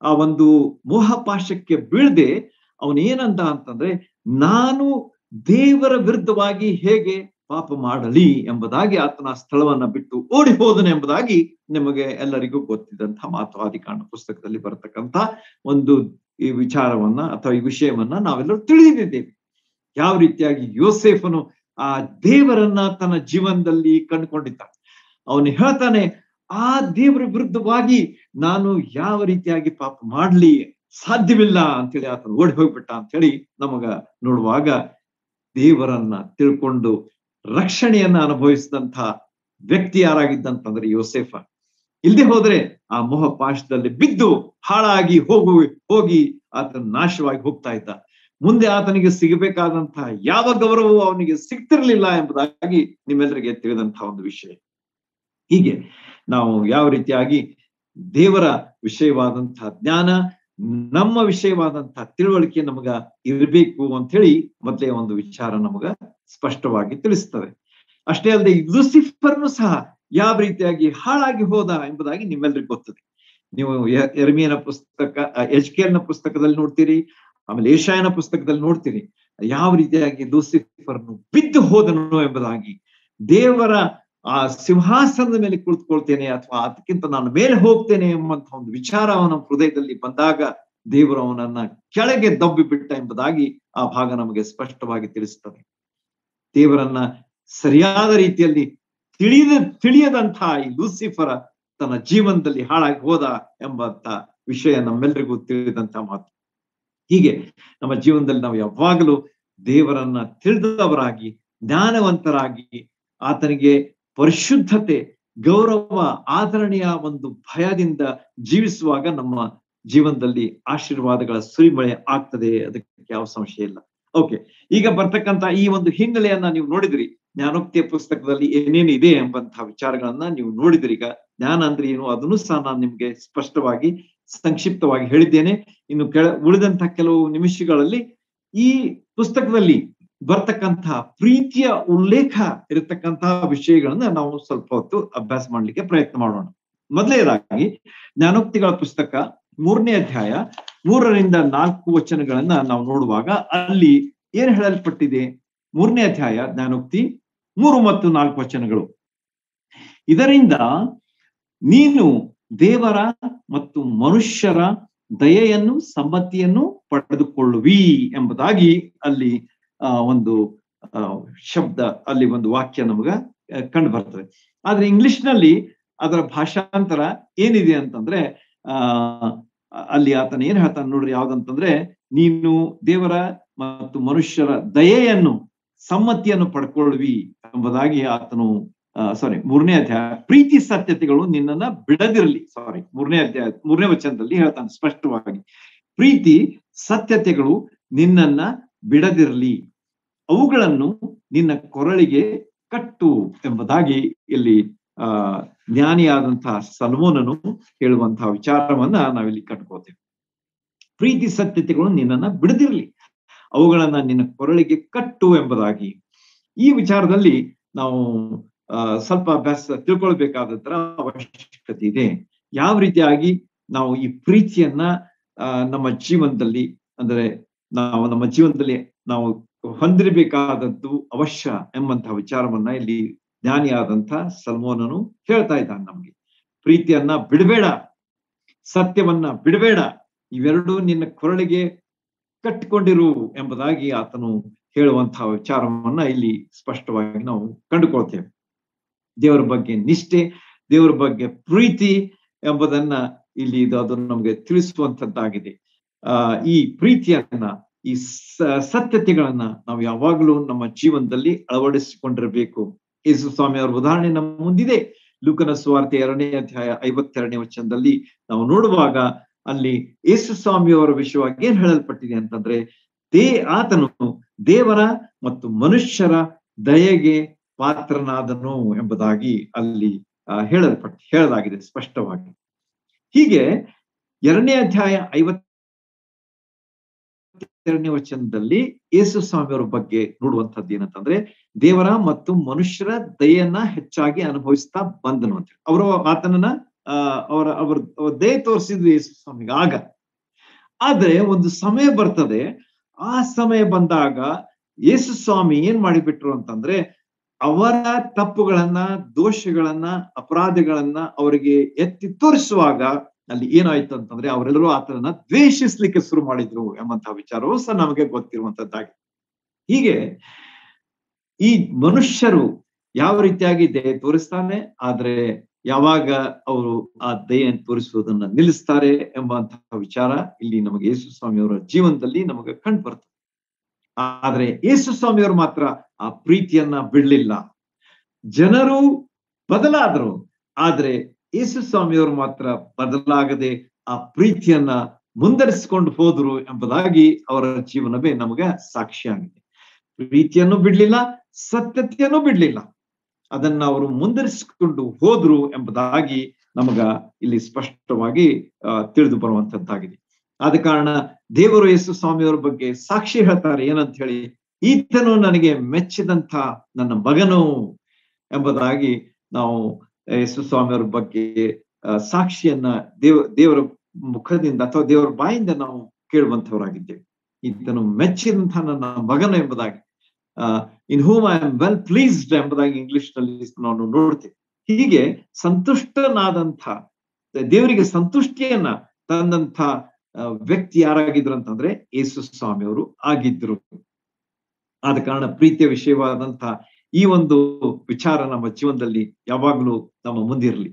ಆ ಒಂದು ಮೋಹಪಾಶಕ್ಕೆ ಬೀಳದೆ ಅವನೇನಂದ ಅಂತಂದ್ರೆ, ನಾನು ದೇವರ ವಿರುದ್ಧವಾಗಿ ಹೇಗೆ ಪಾಪ ಮಾಡಲಿ ಎಂಬುದಾಗಿ ಆತನ ಸ್ಥಳವನ್ನ ಬಿಟ್ಟು ಓಡಿ ಹೋದನು ಎಂಬುದಾಗಿ ನಿಮಗೆ ಎಲ್ಲರಿಗೂ ಗೊತ್ತಿದ್ದಂತಹ ಮಾತು ಆದಿಕಾಂಡ ಪುಸ್ತಕದಲ್ಲಿ ಬರತಕ್ಕಂತ ಒಂದು ಈ ವಿಚಾರವನ್ನ ಅಥವಾ ಈ ವಿಷಯವನ್ನ ನಾವೆಲ್ಲರೂ ತಿಳಿದಿದ್ದೇವೆ. ಯಾವ ರೀತಿಯಾಗಿ ಯೋಸೇಫನು ಆ ದೇವರನ್ನ ತನ್ನ ಜೀವನದಲ್ಲಿ ಕಂಡುಕೊಂಡಿದ್ದ ಅವನು ಹೇಳ್ತಾನೆ, ಆ ದೇವರ ವಿರುದ್ಧವಾಗಿ ನಾನು ಯಾವ ರೀತಿಯಾಗಿ ಪಾಪ ಮಾಡ್ಲಿ, ಸಾಧ್ಯವಿಲ್ಲ ಅಂತೇಳಿ ಆತನು ಓಡಿ ಹೋಗ್ಬಿಟ್ಟ ಅಂತ ಹೇಳಿ ನಮಗ ನೋಡುವಾಗ ದೇವರನ್ನ ತಿಳ್ಕೊಂಡು ರಕ್ಷಣೆಯನ್ನ ಅನುಭವಿಸಿದಂತ ವ್ಯಕ್ತಿ ಯಾರಾಗಿದ್ದಂತಂದ್ರೆ ಯೋಸೇಫ. ಇಲ್ದೆ ಹೋದ್ರೆ ಆ ಮೋಹ ಪಾಶದಲ್ಲಿ ಬಿದ್ದು ಹಾಳಾಗಿ ಹೋಗು, ಹೋಗಿ ಆತನ ನಾಶವಾಗಿ ಹೋಗ್ತಾ ಇದ್ದ. ಮುಂದೆ ಆತನಿಗೆ ಸಿಗಬೇಕಾದಂತಹ ಯಾವ ಗೌರವವು ಅವನಿಗೆ ಸಿಗ್ತಿರ್ಲಿಲ್ಲ ಎಂಬುದಾಗಿ ನಿಮ್ಮೆಲ್ಲರಿಗೆ ತಿಳಿದಂತಹ ಒಂದು ವಿಷಯ. ಹೀಗೆ ನಾವು ಯಾವ ರೀತಿಯಾಗಿ ದೇವರ ವಿಷಯವಾದಂತಹ ಜ್ಞಾನ, ನಮ್ಮ ವಿಷಯವಾದಂತಹ ತಿಳುವಳಿಕೆ ನಮಗ ಇರಬೇಕು ಅಂತ ಹೇಳಿ ಮೊದಲೇ ಒಂದು ವಿಚಾರ ನಮಗ ಸ್ಪಷ್ಟವಾಗಿ ತಿಳಿಸ್ತದೆ ಅಷ್ಟೇ ಅಲ್ಲದೆ ಲೂಸಿಫರ್ನು ಸಹ ಯಾವ ರೀತಿಯಾಗಿ ಹಾಳಾಗಿ ಹೋದ ಎಂಬುದಾಗಿ ನಿಮ್ಮೆಲ್ಲರಿಗೂ ಗೊತ್ತದೆ. ನೀವು ಎರ್ಮಿಯನ ಪುಸ್ತಕ ಎಜ್ಕೇಲ್ನ ಪುಸ್ತಕದಲ್ಲಿ ನೋಡ್ತೀರಿ, ಆಮೇಲೆ ಏಷಾಯನ ಪುಸ್ತಕದಲ್ಲಿ ನೋಡ್ತೀರಿ, ಯಾವ ರೀತಿಯಾಗಿ ಲೂಸಿಫರ್ನು ಬಿದ್ದು ಹೋದನು ಎಂಬುದಾಗಿ ದೇವರ ಆ ಸಿಂಹಾಸನದ ಮೇಲೆ ಕುಳಿತುಕೊಳ್ತೇನೆ ಅಥವಾ ಅದಕ್ಕಿಂತ ನಾನು ಮೇಲೆ ಹೋಗ್ತೇನೆ ಎಂಬಂತ ಒಂದು ವಿಚಾರ ಅವನ ಹೃದಯದಲ್ಲಿ ಬಂದಾಗ ದೇವರು ಅವನನ್ನ ಕೆಳಗೆ ದಬ್ಬಿ ಬಿಟ್ಟ ಎಂಬುದಾಗಿ ಆ ಭಾಗ ನಮಗೆ ಸ್ಪಷ್ಟವಾಗಿ ತಿಳಿಸುತ್ತದೆ. ದೇವರನ್ನ ಸರಿಯಾದ ರೀತಿಯಲ್ಲಿ ತಿಳಿದ, ತಿಳಿಯದಂತಹ ಈ ಲೂಸಿಫರ ತನ್ನ ಜೀವನದಲ್ಲಿ ಹಾಳಾಗಿ ಹೋದ ಎಂಬಂತ ವಿಷಯ ನಮ್ಮೆಲ್ಲರಿಗೂ ತಿಳಿದಂತ ಮಾತು. ಹೀಗೆ ನಮ್ಮ ಜೀವನದಲ್ಲಿ ನಾವು ಯಾವಾಗಲೂ ದೇವರನ್ನ ತಿಳಿದವರಾಗಿ, ಜ್ಞಾನವಂತರಾಗಿ, ಆತನಿಗೆ ಪರಿಶುದ್ಧತೆ, ಗೌರವ, ಆದರಣೆಯ ಒಂದು ಭಯದಿಂದ ಜೀವಿಸುವಾಗ ನಮ್ಮ ಜೀವನದಲ್ಲಿ ಆಶೀರ್ವಾದಗಳ ಸುರಿಮಳೆ ಆಗ್ತದೆ, ಅದಕ್ಕೆ ಯಾವ ಸಂಶಯ ಇಲ್ಲ. ಓಕೆ ಈಗ ಬರ್ತಕ್ಕಂತ ಈ ಒಂದು ಹಿನ್ನೆಲೆಯನ್ನ ನೀವು ನೋಡಿದ್ರಿ. ಜ್ಞಾನೋಕ್ತಿಯ ಪುಸ್ತಕದಲ್ಲಿ ಏನೇನಿದೆ ಎಂಬಂತಹ ವಿಚಾರಗಳನ್ನ ನೀವು ನೋಡಿದ್ರಿ. ಈಗ ಜ್ಞಾನ ಅಂದ್ರೆ ಏನು ಅದನ್ನು ಸಹ ನಾನು ನಿಮ್ಗೆ ಸ್ಪಷ್ಟವಾಗಿ, ಸಂಕ್ಷಿಪ್ತವಾಗಿ ಹೇಳಿದ್ದೇನೆ. ಇನ್ನು ಕೆಳ, ಉಳಿದಂತಹ ಕೆಲವು ನಿಮಿಷಗಳಲ್ಲಿ ಈ ಪುಸ್ತಕದಲ್ಲಿ ಬರ್ತಕ್ಕಂತಹ ಪ್ರೀತಿಯ ಉಲ್ಲೇಖ ಇರತಕ್ಕಂತಹ ವಿಷಯಗಳನ್ನ ನಾವು ಸ್ವಲ್ಪ ಹೊತ್ತು ಅಭ್ಯಾಸ ಮಾಡ್ಲಿಕ್ಕೆ ಪ್ರಯತ್ನ ಮಾಡೋಣ. ಮೊದಲನೇದಾಗಿ, ಜ್ಞಾನೋಕ್ತಿಗಳ ಪುಸ್ತಕ ಮೂರನೇ ಅಧ್ಯಾಯ ಮೂರರಿಂದ ನಾಲ್ಕು ವಚನಗಳನ್ನ ನಾವು ನೋಡುವಾಗ ಅಲ್ಲಿ ಏನ್ ಹೇಳಲ್ಪಟ್ಟಿದೆ? ಮೂರನೇ ಅಧ್ಯಾಯ, ಜ್ಞಾನೋಕ್ತಿ. ಮೂರು ಮತ್ತು ನಾಲ್ಕು ವಚನಗಳು. ಇದರಿಂದ ನೀನು ದೇವರ ಮತ್ತು ಮನುಷ್ಯರ ದಯೆಯನ್ನು, ಸಮ್ಮತಿಯನ್ನು ಪಡೆದುಕೊಳ್ಳುವಿ ಎಂಬುದಾಗಿ ಅಲ್ಲಿ ಒಂದು ಶಬ್ದ, ಅಲ್ಲಿ ಒಂದು ವಾಕ್ಯ ನಮಗ ಕಂಡು ಬರ್ತದೆ. ಆದ್ರೆ ಇಂಗ್ಲಿಷ್ನಲ್ಲಿ ಅದರ ಭಾಷಾಂತರ ಏನಿದೆ ಅಂತಂದ್ರೆ, ಆ, ಅಲ್ಲಿ ಆತನ ಏನ್ ಹೇಳ್ತಾನೆ ನೋಡ್ರಿ, ಯಾವ್ದಂತಂದ್ರೆ, ನೀನು ದೇವರ ಮತ್ತು ಮನುಷ್ಯರ ದಯೆಯನ್ನು, ಸಮ್ಮತಿಯನ್ನು ಪಡ್ಕೊಳ್ಳುವಿ ಎಂಬುದಾಗಿ ಆತನು ಸಾರಿ ಮೂರನೇ ಅಧ್ಯಾಯ, ಪ್ರೀತಿ ಸತ್ಯತೆಗಳು ನಿನ್ನನ್ನ ಬಿಡದಿರಲಿ. ಸಾರಿ ಮೂರನೇ ಅಧ್ಯಾಯ, ಮೂರನೇ ವಚನದಲ್ಲಿ ಹೇಳ್ತಾನೆ ಸ್ಪಷ್ಟವಾಗಿ. ಪ್ರೀತಿ ಸತ್ಯತೆಗಳು ನಿನ್ನನ್ನ ಬಿಡದಿರಲಿ. ಅವುಗಳನ್ನು ನಿನ್ನ ಕೊರಳಿಗೆ ಕಟ್ಟು ಎಂಬುದಾಗಿ ಇಲ್ಲಿ, ಆ, ಜ್ಞಾನಿಯಾದಂತಹ ಸಲ್ಮೋನನು ಹೇಳುವಂತಹ ವಿಚಾರವನ್ನ ನಾವಿಲ್ಲಿ ಕಟ್ಕೋತೇವೆ ಪ್ರೀತಿ ಸತ್ಯತೆಗಳು ನಿನ್ನನ್ನ ಬಿಡದಿರಲಿ. ಅವುಗಳನ್ನ ನಿನ್ನ ಕೊರಳಿಗೆ ಕಟ್ಟು ಎಂಬುದಾಗಿ. ಈ ವಿಚಾರದಲ್ಲಿ ನಾವು ಸ್ವಲ್ಪ ಅಭ್ಯಾಸ ತಿಳ್ಕೊಳ್ಬೇಕಾದಂತರ ಅವಶ್ಯಕತೆ ಇದೆ. ಯಾವ ರೀತಿಯಾಗಿ ನಾವು ಈ ಪ್ರೀತಿಯನ್ನ ನಮ್ಮ ಜೀವನದಲ್ಲಿ, ಅಂದ್ರೆ ನಾವು ನಮ್ಮ ಜೀವನದಲ್ಲಿ ನಾವು ಹೊಂದಿರಬೇಕಾದದ್ದು ಅವಶ್ಯ ಎಂಬಂತಹ ವಿಚಾರವನ್ನ ಇಲ್ಲಿ ಜ್ಞಾನಿಯಾದಂತ ಸಲ್ಮೋನನು ಹೇಳ್ತಾ ಇದ್ದಾನೆ ನಮ್ಗೆ. ಪ್ರೀತಿಯನ್ನ ಬಿಡಬೇಡ, ಸತ್ಯವನ್ನ ಬಿಡಬೇಡ, ಇವೆರಡೂ ನಿನ್ನ ಕೊರಳಿಗೆ ಕಟ್ಟಿಕೊಂಡಿರು ಎಂಬುದಾಗಿ ಆತನು ಹೇಳುವಂತಹ ವಿಚಾರವನ್ನ ಇಲ್ಲಿ ಸ್ಪಷ್ಟವಾಗಿ ನಾವು ಕಂಡುಕೊಳ್ತೇವೆ. ದೇವರ ಬಗ್ಗೆ ನಿಷ್ಠೆ, ದೇವರ ಬಗ್ಗೆ ಪ್ರೀತಿ ಎಂಬುದನ್ನ ಇಲ್ಲಿ ಇದು ಅದು ನಮಗೆ ತಿಳಿಸುವಂತದ್ದಾಗಿದೆ ಆ, ಈ ಪ್ರೀತಿಯನ್ನ, ಈ ಸತ್ಯತೆಗಳನ್ನ ನಾವು ಯಾವಾಗಲೂ ನಮ್ಮ ಜೀವನದಲ್ಲಿ ಅಳವಡಿಸಿಕೊಂಡಿರಬೇಕು. ಯೇಸು ಸ್ವಾಮಿ ಅವರ ಉದಾಹರಣೆ ನಮ್ಮ ಮುಂದಿದೆ. ಲೂಕನ ಸುವಾರ್ತೆ ಎರಡನೇ ಅಧ್ಯಾಯ ಐವತ್ತೆರಡನೇ ವಚನದಲ್ಲಿ ನಾವು ನೋಡುವಾಗ ಅಲ್ಲಿ ಯೇಸು ಸ್ವಾಮಿಯವರ ವಿಷಯವಾಗಿ ಏನ್ ಹೇಳಲ್ಪಟ್ಟಿದೆ ಅಂತಂದ್ರೆ ದೇ ಆತನು ದೇವರ ಮತ್ತು ಮನುಷ್ಯರ ದಯೆಗೆ ಪಾತ್ರನಾದನು ಎಂಬುದಾಗಿ ಅಲ್ಲಿ ಹೇಳಲ್ಪಟ್ಟ, ಹೇಳಲಾಗಿದೆ ಸ್ಪಷ್ಟವಾಗಿ. ಹೀಗೆ ಎರಡನೇ ಅಧ್ಯಾಯ ಐವತ್ ಎರಡನೇ ವಚನದಲ್ಲಿ ಯೇಸು ಸ್ವಾಮಿಯವರ ಬಗ್ಗೆ ನೋಡುವಂತದ್ದು ಏನಂತಂದ್ರೆ, ದೇವರ ಮತ್ತು ಮನುಷ್ಯರ ದಯೆಯನ್ನ ಹೆಚ್ಚಾಗಿ ಅನುಭವಿಸ್ತಾ ಬಂದನು ಅಂತ ಅವರು ಆತನನ್ನ ಅವರ ಅವರ ದಯ ತೋರಿಸಿದ್ರು ಯೇಸು ಸ್ವಾಮಿಗೆ ಆಗ. ಆದ್ರೆ ಒಂದು ಸಮಯ ಬರ್ತದೆ ಆ ಸಮಯ ಬಂದಾಗ ಯೇಸು ಸ್ವಾಮಿ ಏನ್ ಮಾಡಿಬಿಟ್ರು ಅಂತಂದ್ರೆ ಅವರ ತಪ್ಪುಗಳನ್ನ, ದೋಷಗಳನ್ನ, ಅಪರಾಧಗಳನ್ನ ಅವರಿಗೆ ಎತ್ತಿ ತೋರಿಸುವಾಗ ಅಲ್ಲಿ ಏನಾಯ್ತು ಅಂತಂದ್ರೆ ಅವರೆಲ್ಲರೂ ಆತನನ್ನ ದ್ವೇಷಿಸ್ಲಿಕ್ಕೆ ಶುರು ಮಾಡಿದ್ರು ಎಂಬಂತಹ ವಿಚಾರವೂ ಸಹ ನಮಗೆ ಗೊತ್ತಿರುವಂತದ್ದಾಗಿದೆ. ಹೀಗೆ ಈ ಮನುಷ್ಯರು ಯಾವ ರೀತಿಯಾಗಿ ದಯೆ ತೋರಿಸ್ತಾನೆ? ಆದ್ರೆ ಯಾವಾಗ ಅವರು ಆ ದಯೆಯನ್ನು ತೋರಿಸುವುದನ್ನ ನಿಲ್ಲಿಸ್ತಾರೆ ಎಂಬಂತಹ ವಿಚಾರ ಇಲ್ಲಿ ನಮಗೆ ಯೇಸು ಸ್ವಾಮಿಯವರ ಜೀವನದಲ್ಲಿ ನಮಗೆ ಕಂಡು ಬರ್ತದೆ. ಆದ್ರೆ ಯೇಸು ಸ್ವಾಮಿಯವರು ಮಾತ್ರ ಆ ಪ್ರೀತಿಯನ್ನ ಬಿಡಲಿಲ್ಲ. ಜನರು ಬದಲಾದ್ರು. ಆದ್ರೆ ಯೇಸು ಸ್ವಾಮಿಯವರು ಮಾತ್ರ ಬದಲಾಗದೆ ಆ ಪ್ರೀತಿಯನ್ನ ಮುಂದರಿಸಿಕೊಂಡು ಹೋದ್ರು ಎಂಬುದಾಗಿ ಅವರ ಜೀವನವೇ ನಮಗೆ ಸಾಕ್ಷಿಯಾಗಿದೆ. ಪ್ರೀತಿಯನ್ನು ಬಿಡ್ಲಿಲ್ಲ, ಸತ್ಯತೆಯನ್ನು ಬಿಡ್ಲಿಲ್ಲ. ಅದನ್ನ ಅವರು ಮುಂದರಿಸಿಕೊಂಡು ಹೋದ್ರು ಎಂಬುದಾಗಿ ನಮಗ ಇಲ್ಲಿ ಸ್ಪಷ್ಟವಾಗಿ ತಿಳಿದು ಬರುವಂತದ್ದಾಗಿದೆ. ಆದ ಕಾರಣ ದೇವರು ಯೇಸು ಸ್ವಾಮಿಯವರ ಬಗ್ಗೆ ಸಾಕ್ಷಿ ಹೇಳ್ತಾರೆ ಏನಂತ ಹೇಳಿ ಈತನು ನನಗೆ ಮೆಚ್ಚಿದಂತ ನನ್ನ ಮಗನು ಎಂಬುದಾಗಿ ನಾವು ಯೇಸು ಸ್ವಾಮಿಯವರ ಬಗ್ಗೆ ಸಾಕ್ಷಿಯನ್ನ ದೇವ, ದೇವರ ಮುಖದಿಂದ ಅಥವಾ ದೇವರ ಬಾಯಿಂದ ನಾವು ಕೇಳುವಂತವರಾಗಿದ್ದೇವೆ ಈತನು ಮೆಚ್ಚಿದಂತಹ ನನ್ನ ಮಗನು ಎಂಬುದಾಗಿ. In whom I am well pleased ಎಂಬುದಾಗಿ ಇಂಗ್ಲಿಷ್ನಲ್ಲಿ ನಾನು ನೋಡ್ತೆ ಹೀಗೆ ಸಂತುಷ್ಟನಾದಂಥ, ದೇವರಿಗೆ ಸಂತುಷ್ಟಿಯನ್ನ ತಂದಂಥ ವ್ಯಕ್ತಿ ಯಾರಾಗಿದ್ರು ಅಂತಂದ್ರೆ ಯೇಸು ಸ್ವಾಮಿ ಅವರು ಆಗಿದ್ರು ಆದ ಕಾರಣ ಪ್ರೀತಿಯ ವಿಷಯವಾದಂತ ಈ ಒಂದು ವಿಚಾರ ನಮ್ಮ ಜೀವನದಲ್ಲಿ ಯಾವಾಗಲೂ ನಮ್ಮ ಮುಂದಿರಲಿ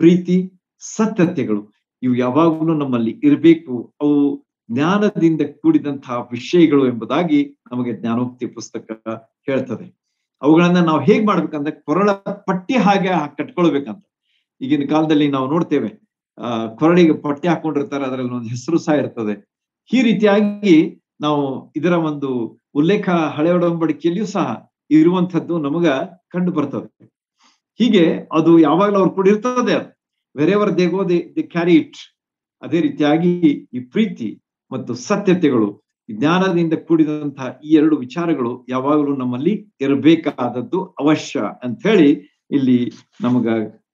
ಪ್ರೀತಿ, ಸತ್ಯತೆಗಳು ಇವು ಯಾವಾಗಲೂ ನಮ್ಮಲ್ಲಿ ಇರಬೇಕು. ಅವು ಜ್ಞಾನದಿಂದ ಕೂಡಿದಂತಹ ವಿಷಯಗಳು ಎಂಬುದಾಗಿ ನಮಗೆ ಜ್ಞಾನೋಕ್ತಿ ಪುಸ್ತಕ ಹೇಳ್ತದೆ. ಅವುಗಳನ್ನ ನಾವು ಹೇಗ್ ಮಾಡ್ಬೇಕಂದ್ರೆ ಕೊರಳ ಪಟ್ಟಿ ಹಾಗೆ ಕಟ್ಕೊಳ್ಬೇಕಂತ. ಈಗಿನ ಕಾಲದಲ್ಲಿ ನಾವು ನೋಡ್ತೇವೆ, ಆ, ಕೊರಳಿಗೆ ಪಟ್ಟಿ ಹಾಕೊಂಡಿರ್ತಾರೆ, ಅದರಲ್ಲಿ ಒಂದು ಹೆಸರು ಸಹ ಇರ್ತದೆ. ಈ ರೀತಿಯಾಗಿ ನಾವು ಇದರ ಒಂದು ಉಲ್ಲೇಖ ಹಳೆ ಒಡಂಬಡಿಕೆಯಲ್ಲಿಯೂ ಸಹ ಇರುವಂತದ್ದು ನಮಗ ಕಂಡು ಬರ್ತದೆ. ಹೀಗೆ ಅದು ಯಾವಾಗಲೂ ಅವ್ರ ಕೂಡ ಇರ್ತದೆ wherever they go they they carry it ಅದೇ ರೀತಿಯಾಗಿ ಈ ಪ್ರೀತಿ ಮತ್ತು ಸತ್ಯತೆಗಳು, ಜ್ಞಾನದಿಂದ ಕೂಡಿದಂತಹ ಈ ಎರಡು ವಿಚಾರಗಳು ಯಾವಾಗಲೂ ನಮ್ಮಲ್ಲಿ ಇರಬೇಕಾದದ್ದು ಅವಶ್ಯ ಅಂತ ಹೇಳಿ ಇಲ್ಲಿ ನಮಗ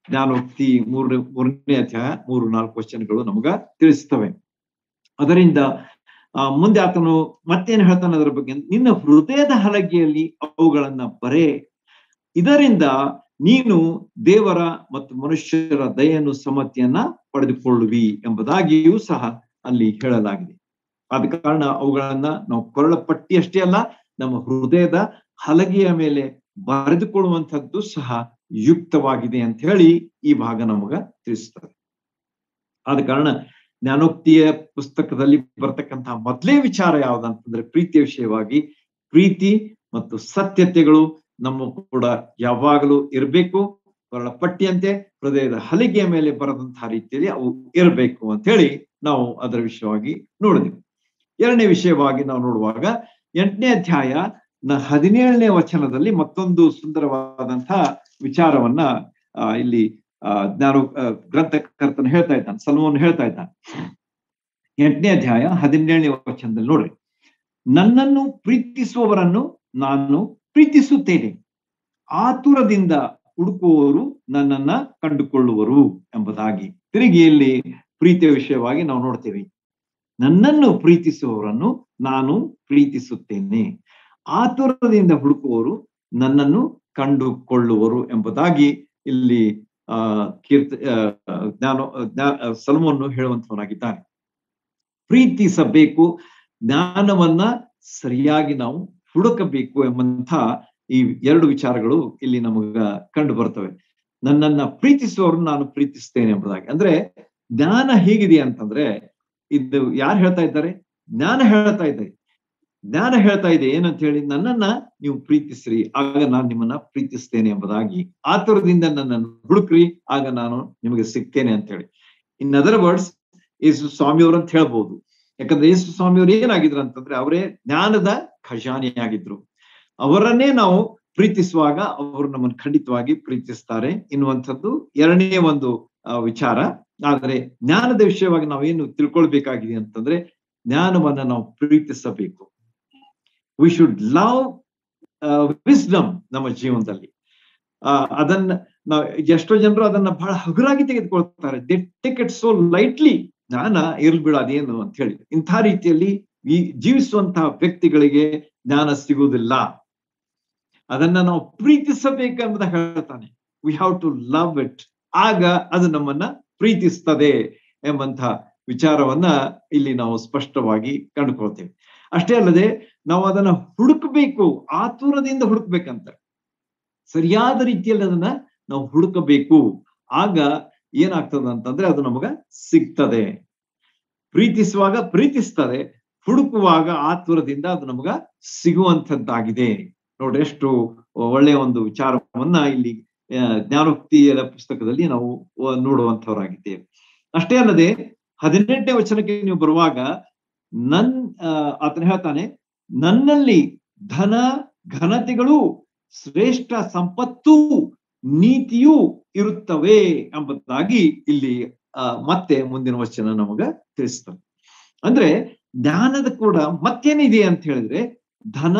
ಜ್ಞಾನೋಕ್ತಿ ಮೂರನೇ ಮೂರನೇ ಅಧ್ಯಾಯ ಮೂರು, ನಾಲ್ಕು ಕ್ವಶನ್ಗಳು ನಮಗ ತಿಳಿಸ್ತವೆ. ಅದರಿಂದ ಮುಂದೆ ಆತನು ಮತ್ತೇನು ಹೇಳ್ತಾನೆ ಅದರ ಬಗ್ಗೆ ನಿನ್ನ ಹೃದಯದ ಹಲಗೆಯಲ್ಲಿ ಅವುಗಳನ್ನ ಬರೆ. ಇದರಿಂದ ನೀನು ದೇವರ ಮತ್ತು ಮನುಷ್ಯರ ದಯೆಯನ್ನು ಸಮ್ಮತಿಯನ್ನ ಪಡೆದುಕೊಳ್ಳುವಿ ಎಂಬುದಾಗಿಯೂ ಸಹ ಅಲ್ಲಿ ಹೇಳಲಾಗಿದೆ. ಆದ ಕಾರಣ ಅವುಗಳನ್ನ ನಾವು ಕೊರಳ ಪಟ್ಟಿಯಷ್ಟೇ ಅಲ್ಲ, ನಮ್ಮ ಹೃದಯದ ಹಲಗೆಯ ಮೇಲೆ ಬರೆದುಕೊಳ್ಳುವಂಥದ್ದು ಸಹ ಯುಕ್ತವಾಗಿದೆ ಅಂತ ಹೇಳಿ ಈ ಭಾಗ ನಮಗ ತಿಳಿಸ್ತದೆ. ಆದ ಕಾರಣ ಜ್ಞಾನೋಕ್ತಿಯ ಪುಸ್ತಕದಲ್ಲಿ ಬರ್ತಕ್ಕಂತಹ ಮೊದಲೇ ವಿಚಾರ ಯಾವ್ದಂತಂದ್ರೆ ಪ್ರೀತಿಯ ವಿಷಯವಾಗಿ ಪ್ರೀತಿ ಮತ್ತು ಸತ್ಯತೆಗಳು ನಮ್ಮ ಕೂಡ ಯಾವಾಗಲೂ ಇರಬೇಕು ಕೊರಳ ಪಟ್ಟಿಯಂತೆ ಹೃದಯದ ಹಲಿಗೆಯ ಮೇಲೆ ಬರದಂತಹ ರೀತಿಯಲ್ಲಿ ಅವು ಇರಬೇಕು ಅಂತ ಹೇಳಿ ನಾವು ಅದರ ವಿಷಯವಾಗಿ ನೋಡಿದೆವು. ಎರಡನೇ ವಿಷಯವಾಗಿ ನಾವು ನೋಡುವಾಗ ಎಂಟನೇ ಅಧ್ಯಾಯ ಹದಿನೇಳನೇ ವಚನದಲ್ಲಿ ಮತ್ತೊಂದು ಸುಂದರವಾದಂತಹ ವಿಚಾರವನ್ನ ಇಲ್ಲಿ ಜ್ಞಾನ ಗ್ರಂಥಕರ್ತನ ಹೇಳ್ತಾ ಇದ್ದಾನೆ, ಸಲಮೋನ್ ಹೇಳ್ತಾ ಇದ್ದಾನೆ. ಎಂಟನೇ ಅಧ್ಯಾಯ ಹದಿನೇಳನೇ ವಚನದಲ್ಲಿ ನೋಡ್ರಿ. ನನ್ನನ್ನು ಪ್ರೀತಿಸುವವರನ್ನು ನಾನು ಪ್ರೀತಿಸುತ್ತೇನೆ. ಆತುರದಿಂದ ಹುಡುಕುವವರು ನನ್ನನ್ನ ಕಂಡುಕೊಳ್ಳುವರು ಎಂಬುದಾಗಿ. ತಿರುಗಿಯಲ್ಲಿ ಪ್ರೀತಿಯ ವಿಷಯವಾಗಿ ನಾವು ನೋಡ್ತೇವೆ. ನನ್ನನ್ನು ಪ್ರೀತಿಸುವವರನ್ನು ನಾನು ಪ್ರೀತಿಸುತ್ತೇನೆ. ಆತುರದಿಂದ ಹುಡುಕುವವರು ನನ್ನನ್ನು ಕಂಡುಕೊಳ್ಳುವರು ಎಂಬುದಾಗಿ ಇಲ್ಲಿ, ಆ, ಕೀರ್ತ ಜ್ಞಾನ, ಜ್ಞಾ ಸಲಮನ್ನು ಹೇಳುವಂತವನಾಗಿದ್ದಾನೆ ಪ್ರೀತಿಸಬೇಕು, ಜ್ಞಾನವನ್ನ ಸರಿಯಾಗಿ ನಾವು ಹುಡುಕಬೇಕು ಎಂಬಂತ ಈ ಎರಡು ವಿಚಾರಗಳು ಇಲ್ಲಿ ನಮಗ ಕಂಡು ಬರ್ತವೆ. ನನ್ನನ್ನ ಪ್ರೀತಿಸುವವರನ್ನು ನಾನು ಪ್ರೀತಿಸ್ತೇನೆ ಎಂಬುದಾಗಿ. ಅಂದ್ರೆ ಜ್ಞಾನ ಹೇಗಿದೆ ಅಂತಂದ್ರೆ ಇದು ಯಾರು ಹೇಳ್ತಾ ಇದ್ದಾರೆ? ಜ್ಞಾನ ಹೇಳ್ತಾ ಇದೆ. ಜ್ಞಾನ ಹೇಳ್ತಾ ಇದೆ ಏನಂತ ಹೇಳಿ ನನ್ನನ್ನ ನೀವು ಪ್ರೀತಿಸ್ರಿ, ಆಗ ನಾನು ನಿಮ್ಮನ್ನ ಪ್ರೀತಿಸ್ತೇನೆ ಎಂಬುದಾಗಿ. ಆತುರದಿಂದ ನನ್ನನ್ನು ಹುಡುಕ್ರಿ, ಆಗ ನಾನು ನಿಮಗೆ ಸಿಗ್ತೇನೆ ಅಂತ ಹೇಳಿ ಇನ್ ಅದರ್ ವರ್ಡ್ಸ್ ಯೇಸು ಸ್ವಾಮಿಯವರು ಅಂತ ಹೇಳ್ಬೋದು. ಯಾಕಂದ್ರೆ ಯೇಸು ಸ್ವಾಮಿಯವರು ಏನಾಗಿದ್ರು ಅಂತಂದ್ರೆ ಅವರೇ ಜ್ಞಾನದ ಖಜಾನೆಯಾಗಿದ್ರು. ಅವರನ್ನೇ ನಾವು ಪ್ರೀತಿಸುವಾಗ ಅವರು ನಮ್ಮನ್ನು ಖಂಡಿತವಾಗಿ ಪ್ರೀತಿಸ್ತಾರೆ. ಎನ್ನುವಂಥದ್ದು ಎರಡನೇ ಒಂದು ವಿಚಾರ. ಆದರೆ ಜ್ಞಾನದ ವಿಷಯವಾಗಿ ನಾವೇನು ತಿಳ್ಕೊಳ್ಬೇಕಾಗಿದೆ ಅಂತಂದ್ರೆ ಜ್ಞಾನವನ್ನ ನಾವು ಪ್ರೀತಿಸಬೇಕು. ವಿ ಶುಡ್ ಲವ್ ವಿಸ್ಡಮ್ ನಮ್ಮ ಜೀವನದಲ್ಲಿ. ಅದನ್ನ ನಾವು ಎಷ್ಟೋ ಜನರು ಅದನ್ನ ಬಹಳ ಹಗುರಾಗಿ ತೆಗೆದುಕೊಳ್ತಾರೆ. They take it so lightly ಜ್ಞಾನ ಇರ್ಬಿಡ ಅದೇನು ಅಂತ ಹೇಳಿ. ಇಂಥ ರೀತಿಯಲ್ಲಿ ಈ ಜೀವಿಸುವಂತಹ ವ್ಯಕ್ತಿಗಳಿಗೆ ಜ್ಞಾನ ಸಿಗುವುದಿಲ್ಲ. ಅದನ್ನ ನಾವು ಪ್ರೀತಿಸಬೇಕೆಂಬುದ ಹೇಳ್ತಾನೆ. We have to love it ಆಗ ಅದು ನಮ್ಮನ್ನ ಪ್ರೀತಿಸ್ತದೆ ಎಂಬಂತಹ ವಿಚಾರವನ್ನ ಇಲ್ಲಿ ನಾವು ಸ್ಪಷ್ಟವಾಗಿ ಕಂಡುಕೊಳ್ತೇವೆ. ಅಷ್ಟೇ ಅಲ್ಲದೆ ನಾವು ಅದನ್ನ ಹುಡುಕಬೇಕು, ಆತುರದಿಂದ ಹುಡುಕ್ಬೇಕಂತ ಸರಿಯಾದ ರೀತಿಯಲ್ಲಿ ಅದನ್ನ ನಾವು ಹುಡುಕಬೇಕು. ಆಗ ಏನಾಗ್ತದ ಅಂತಂದ್ರೆ ಅದು ನಮಗ ಸಿಗ್ತದೆ. ಪ್ರೀತಿಸುವಾಗ ಪ್ರೀತಿಸ್ತದೆ, ಹುಡುಕುವಾಗ ಆತುರದಿಂದ ಅದು ನಮಗ ಸಿಗುವಂಥದ್ದಾಗಿದೆ. ನೋಡ್ರಿ, ಎಷ್ಟು ಒಳ್ಳೆಯ ಒಂದು ವಿಚಾರವನ್ನ ಇಲ್ಲಿ ಜ್ಞಾನೋಕ್ತಿಯ ಪುಸ್ತಕದಲ್ಲಿ ನಾವು ನೋಡುವಂತವರಾಗಿದ್ದೇವೆ ಅಷ್ಟೇ ಅಲ್ಲದೆ, ಹದಿನೆಂಟನೇ ವಚನಕ್ಕೆ ನೀವು ಬರುವಾಗ, ನನ್ ಆತನ ಹೇಳ್ತಾನೆ, ನನ್ನಲ್ಲಿ ಧನ, ಘನತೆಗಳು ಶ್ರೇಷ್ಠ ಸಂಪತ್ತು ನೀತಿಯೂ ಇರುತ್ತವೆ ಎಂಬುದಾಗಿ ಇಲ್ಲಿ ಮತ್ತೆ ಮುಂದಿನ ವಚನ ನಮಗ ತಿಳಿಸ್ತಾರೆ ಅಂದ್ರೆ, ಜ್ಞಾನದ ಕೂಡ ಮತ್ತೇನಿದೆ ಅಂತ ಹೇಳಿದ್ರೆ, ಧನ,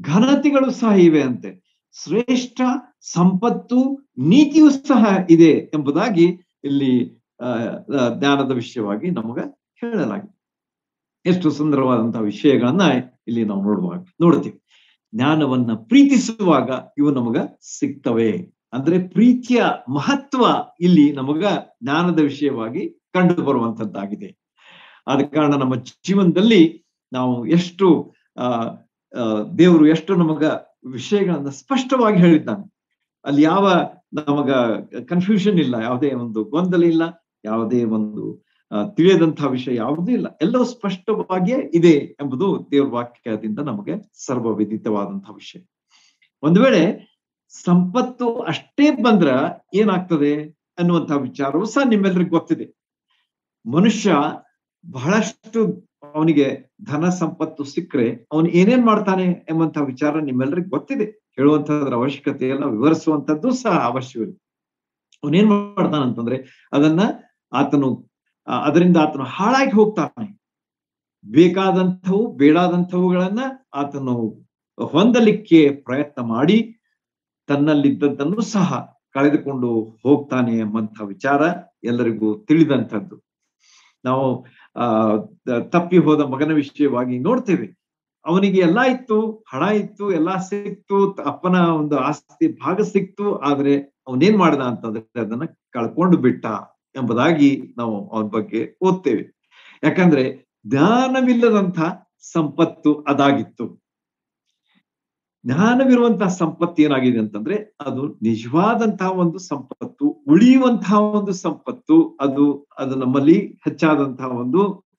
ಘನತೆಗಳು ಸಹ ಇವೆ ಅಂತೆ. ಶ್ರೇಷ್ಠ ಸಂಪತ್ತು ನೀತಿಯೂ ಸಹ ಇದೆ ಎಂಬುದಾಗಿ ಇಲ್ಲಿ ಜ್ಞಾನದ ವಿಷಯವಾಗಿ ನಮಗ ಹೇಳಲಾಗಿದೆ. ಎಷ್ಟು ಸುಂದರವಾದಂತಹ ವಿಷಯಗಳನ್ನ ಇಲ್ಲಿ ನಾವು ನೋಡುವಾಗ ನೋಡ್ತೀವಿ ಜ್ಞಾನವನ್ನ ಪ್ರೀತಿಸುವಾಗ ಇವು ನಮಗ ಸಿಗ್ತವೆ. ಅಂದ್ರೆ ಪ್ರೀತಿಯ ಮಹತ್ವ ಇಲ್ಲಿ ನಮಗ ಜ್ಞಾನದ ವಿಷಯವಾಗಿ ಕಂಡು ಬರುವಂತದ್ದಾಗಿದೆ ಆದ ಕಾರಣ ನಮ್ಮ ಜೀವನದಲ್ಲಿ ನಾವು ಎಷ್ಟು ಆ, ದೇವರು ಎಷ್ಟು ನಮಗ ವಿಷಯಗಳನ್ನ ಸ್ಪಷ್ಟವಾಗಿ ಹೇಳಿದ್ದಾನೆ. ಅಲ್ಲಿ ಯಾವ ನಮಗ ಕನ್ಫ್ಯೂಷನ್ ಇಲ್ಲ, ಯಾವುದೇ ಒಂದು ಗೊಂದಲ ಇಲ್ಲ, ಯಾವುದೇ ಒಂದು ತಿಳಿಯದಂತಹ ವಿಷಯ ಯಾವುದೂ ಇಲ್ಲ. ಎಲ್ಲವೂ ಸ್ಪಷ್ಟವಾಗಿಯೇ ಇದೆ ಎಂಬುದು ದೇವ್ರ ವಾಕ್ಯದಿಂದ ನಮಗೆ ಸರ್ವವಿದಿತವಾದಂತಹ ವಿಷಯ. ಒಂದು ವೇಳೆ ಸಂಪತ್ತು ಅಷ್ಟೇ ಬಂದ್ರ ಏನಾಗ್ತದೆ ಅನ್ನುವಂತಹ ವಿಚಾರವು ಸಹ ನಿಮ್ಮೆಲ್ಲರಿಗೂ ಗೊತ್ತಿದೆ. ಮನುಷ್ಯ ಬಹಳಷ್ಟು ಅವನಿಗೆ ಧನ ಸಂಪತ್ತು ಸಿಕ್ಕರೆ ಅವನು ಏನೇನ್ ಮಾಡ್ತಾನೆ ಎಂಬಂತಹ ವಿಚಾರ ನಿಮ್ಮೆಲ್ಲರಿಗೂ ಗೊತ್ತಿದೆ. ಹೇಳುವಂತದ್ರ ಅವಶ್ಯಕತೆಯನ್ನ ವಿವರಿಸುವಂತದ್ದು ಸಹ ಅವಶ್ಯವಿದೆ. ಅವನೇನ್ ಮಾಡ್ತಾನಂತಂದ್ರೆ ಅದನ್ನ ಆತನು ಅದರಿಂದ ಆತನು ಹಾಳಾಗಿ ಹೋಗ್ತಾನೆ. ಬೇಕಾದಂಥವು, ಬೇಡಾದಂಥವುಗಳನ್ನ ಆತನು ಹೊಂದಲಿಕ್ಕೆ ಪ್ರಯತ್ನ ಮಾಡಿ ತನ್ನಲ್ಲಿದ್ದದ್ದನ್ನು ಸಹ ಕಳೆದುಕೊಂಡು ಹೋಗ್ತಾನೆ ಎಂಬಂತ ವಿಚಾರ ಎಲ್ಲರಿಗೂ ತಿಳಿದಂಥದ್ದು. ನಾವು, ಆ ತಪ್ಪಿ ಹೋದ ಮಗನ ವಿಷಯವಾಗಿ ನೋಡ್ತೇವೆ. ಅವನಿಗೆ ಎಲ್ಲಾ ಇತ್ತು, ಹಣ ಇತ್ತು, ಎಲ್ಲಾ ಸಿಕ್ತು, ಅಪ್ಪನ ಒಂದು ಆಸ್ತಿ ಭಾಗ ಸಿಕ್ತು, ಆದ್ರೆ ಅವನೇನ್ ಮಾಡ್ದ ಅಂತಂದ್ರೆ ಅದನ್ನ ಕಳ್ಕೊಂಡು ಬಿಟ್ಟ ಎಂಬುದಾಗಿ ನಾವು ಅವನ ಬಗ್ಗೆ ಓದ್ತೇವೆ. ಯಾಕಂದ್ರೆ ಜ್ಞಾನವಿಲ್ಲದಂತ ಸಂಪತ್ತು ಅದಾಗಿತ್ತು. ಜ್ಞಾನವಿರುವಂತಹ ಸಂಪತ್ತು ಏನಾಗಿದೆ ಅಂತಂದ್ರೆ ಅದು ನಿಜವಾದಂತಹ ಒಂದು ಸಂಪತ್ತು ಉಳಿಯುವಂತಹ ಒಂದು ಸಂಪತ್ತು, ಅದು ಅದು ನಮ್ಮಲ್ಲಿ ಹೆಚ್ಚಾದಂತಹ ಒಂದು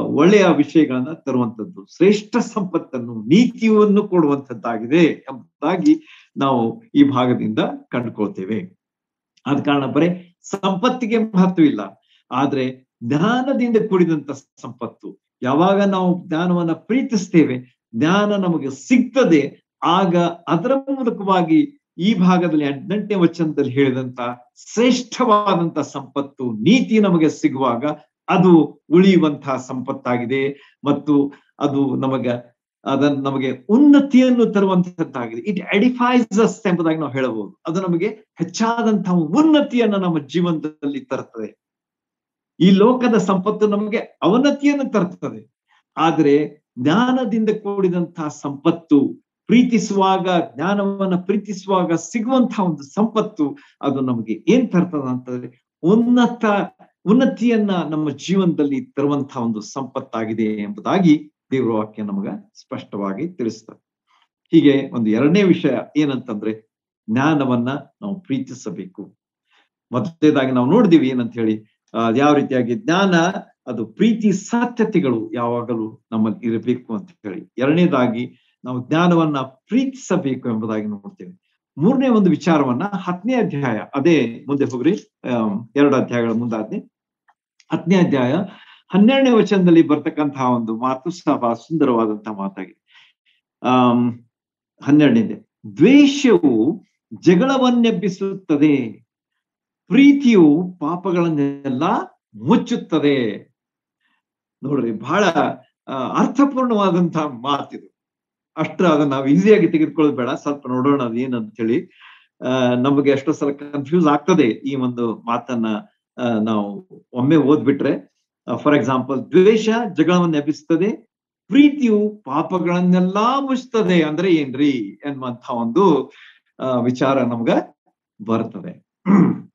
ಒಳ್ಳೆಯ ವಿಷಯಗಳನ್ನ ತರುವಂಥದ್ದು, ಶ್ರೇಷ್ಠ ಸಂಪತ್ತನ್ನು, ನೀತಿಯನ್ನು ಕೊಡುವಂಥದ್ದಾಗಿದೆ ಎಂಬುದಾಗಿ ನಾವು ಈ ಭಾಗದಿಂದ ಕಂಡುಕೊಳ್ತೇವೆ. ಆದ ಕಾರಣ ಬರೇ, ಸಂಪತ್ತಿಗೆ ಮಹತ್ವ ಇಲ್ಲ. ಆದ್ರೆ, ಜ್ಞಾನದಿಂದ ಕೂಡಿದಂತ ಸಂಪತ್ತು. ಯಾವಾಗ ನಾವು ಜ್ಞಾನವನ್ನ ಪ್ರೀತಿಸ್ತೇವೆ, ಜ್ಞಾನ ನಮಗೆ ಸಿಗ್ತದೆ. ಆಗ ಅದರ ಮೂಲಕವಾಗಿ ಈ ಭಾಗದಲ್ಲಿ ಹದಿನೆಂಟನೇ ವಚನದಲ್ಲಿ ಹೇಳಿದಂತ ಶ್ರೇಷ್ಠವಾದಂತ ಸಂಪತ್ತು, ನೀತಿ ನಮಗೆ ಸಿಗುವಾಗ ಅದು ಉಳಿಯುವಂತಹ ಸಂಪತ್ತಾಗಿದೆ ಮತ್ತು ಅದು ನಮಗ, ಅದನ್ನ ನಮಗೆ ಉನ್ನತಿಯನ್ನು ತರುವಂತಹದ್ದಾಗಿದೆ ಇಟ್ ಎಡಿಫೈಸ್ ಅಸ್ ಎಂಬುದಾಗಿ ನಾವು ಹೇಳಬಹುದು. ಅದು ನಮಗೆ ಹೆಚ್ಚಾದಂತಹ ಉನ್ನತಿಯನ್ನು ನಮ್ಮ ಜೀವನದಲ್ಲಿ ತರುತ್ತದೆ ಈ ಲೋಕದ ಸಂಪತ್ತು ನಮಗೆ ಅವನತಿಯನ್ನು ತರ್ತದೆ. ಆದರೆ ಜ್ಞಾನದಿಂದ ಕೂಡಿದಂತಹ ಸಂಪತ್ತು, ಪ್ರೀತಿಸುವಾಗ, ಜ್ಞಾನವನ್ನ ಪ್ರೀತಿಸುವಾಗ ಸಿಗುವಂತಹ ಒಂದು ಸಂಪತ್ತು ಅದು ನಮಗೆ ಏನ್ ತರ್ತದ ಅಂತಂದ್ರೆ ಉನ್ನತ ಉನ್ನತಿಯನ್ನ ನಮ್ಮ ಜೀವನದಲ್ಲಿ ತರುವಂತಹ ಒಂದು ಸಂಪತ್ತಾಗಿದೆ ಎಂಬುದಾಗಿ ದೇವರ ವಾಕ್ಯ ನಮಗ ಸ್ಪಷ್ಟವಾಗಿ ತಿಳಿಸ್ತದೆ. ಹೀಗೆ ಒಂದು ಎರಡನೇ ವಿಷಯ ಏನಂತಂದ್ರೆ ಜ್ಞಾನವನ್ನ ನಾವು ಪ್ರೀತಿಸಬೇಕು. ಮೊದಲನೇದಾಗಿ ನಾವು ನೋಡಿದೀವಿ ಏನಂತ ಹೇಳಿ ಅಹ್ ಯಾವ ರೀತಿಯಾಗಿ ಜ್ಞಾನ, ಅದು ಪ್ರೀತಿ ಸಾಧ್ಯತೆಗಳು ಯಾವಾಗಲೂ ನಮ್ಮಲ್ಲಿ ಇರಬೇಕು ಅಂತ ಹೇಳಿ ಎರಡನೇದಾಗಿ ನಾವು ಜ್ಞಾನವನ್ನ ಪ್ರೀತಿಸಬೇಕು ಎಂಬುದಾಗಿ ನೋಡ್ತೇವೆ. ಮೂರನೇ ಒಂದು ವಿಚಾರವನ್ನ ಹತ್ತನೇ ಅಧ್ಯಾಯ, ಅದೇ ಮುಂದೆ ಹೋಗ್ರಿ ಅಹ್ ಎರಡು ಅಧ್ಯಾಯಗಳ ಮುಂದಾದ್ನೆ. ಹತ್ತನೇ ಅಧ್ಯಾಯ ಹನ್ನೆರಡನೇ ವಚನದಲ್ಲಿ ಬರ್ತಕ್ಕಂತಹ ಒಂದು ಮಾತು ಸಹ ಸುಂದರವಾದಂತಹ ಮಾತಾಗಿದೆ. ಆ ಹನ್ನೆರಡನೇ ದ್ವೇಷವು ಜಗಳವನ್ನೆಬ್ಬಿಸುತ್ತದೆ, ಪ್ರೀತಿಯು ಪಾಪಗಳನ್ನೆಲ್ಲ ಮುಚ್ಚುತ್ತದೆ. ನೋಡ್ರಿ, ಬಹಳ ಅರ್ಥಪೂರ್ಣವಾದಂತಹ ಮಾತಿದು. ಅಷ್ಟು ಅದನ್ನ ನಾವು ಈಸಿಯಾಗಿ ತೆಗೆದುಕೊಳ್ಳೋದು ಬೇಡ, ಸ್ವಲ್ಪ ನೋಡೋಣ ಅದೇನಂತ ಹೇಳಿ ನಮಗೆ ಎಷ್ಟೋ ಸಲ ಕನ್ಫ್ಯೂಸ್ ಆಗ್ತದೆ ಈ ಒಂದು ಮಾತನ್ನ ನಾವು ಒಮ್ಮೆ ಓದ್ಬಿಟ್ರೆ ಫಾರ್ ಎಕ್ಸಾಂಪಲ್ ದ್ವೇಷ ಜಗಳವನ್ನು ಎಬ್ಬಿಸ್ತದೆ, ಪ್ರೀತಿಯು ಪಾಪಗಳನ್ನೆಲ್ಲಾ ಮುಚ್ಚುತ್ತದೆ ಅಂದ್ರೆ ಏನ್ರಿ ಎನ್ನುವಂತ ಒಂದು ವಿಚಾರ ನಮ್ಗ ಬರ್ತದೆ.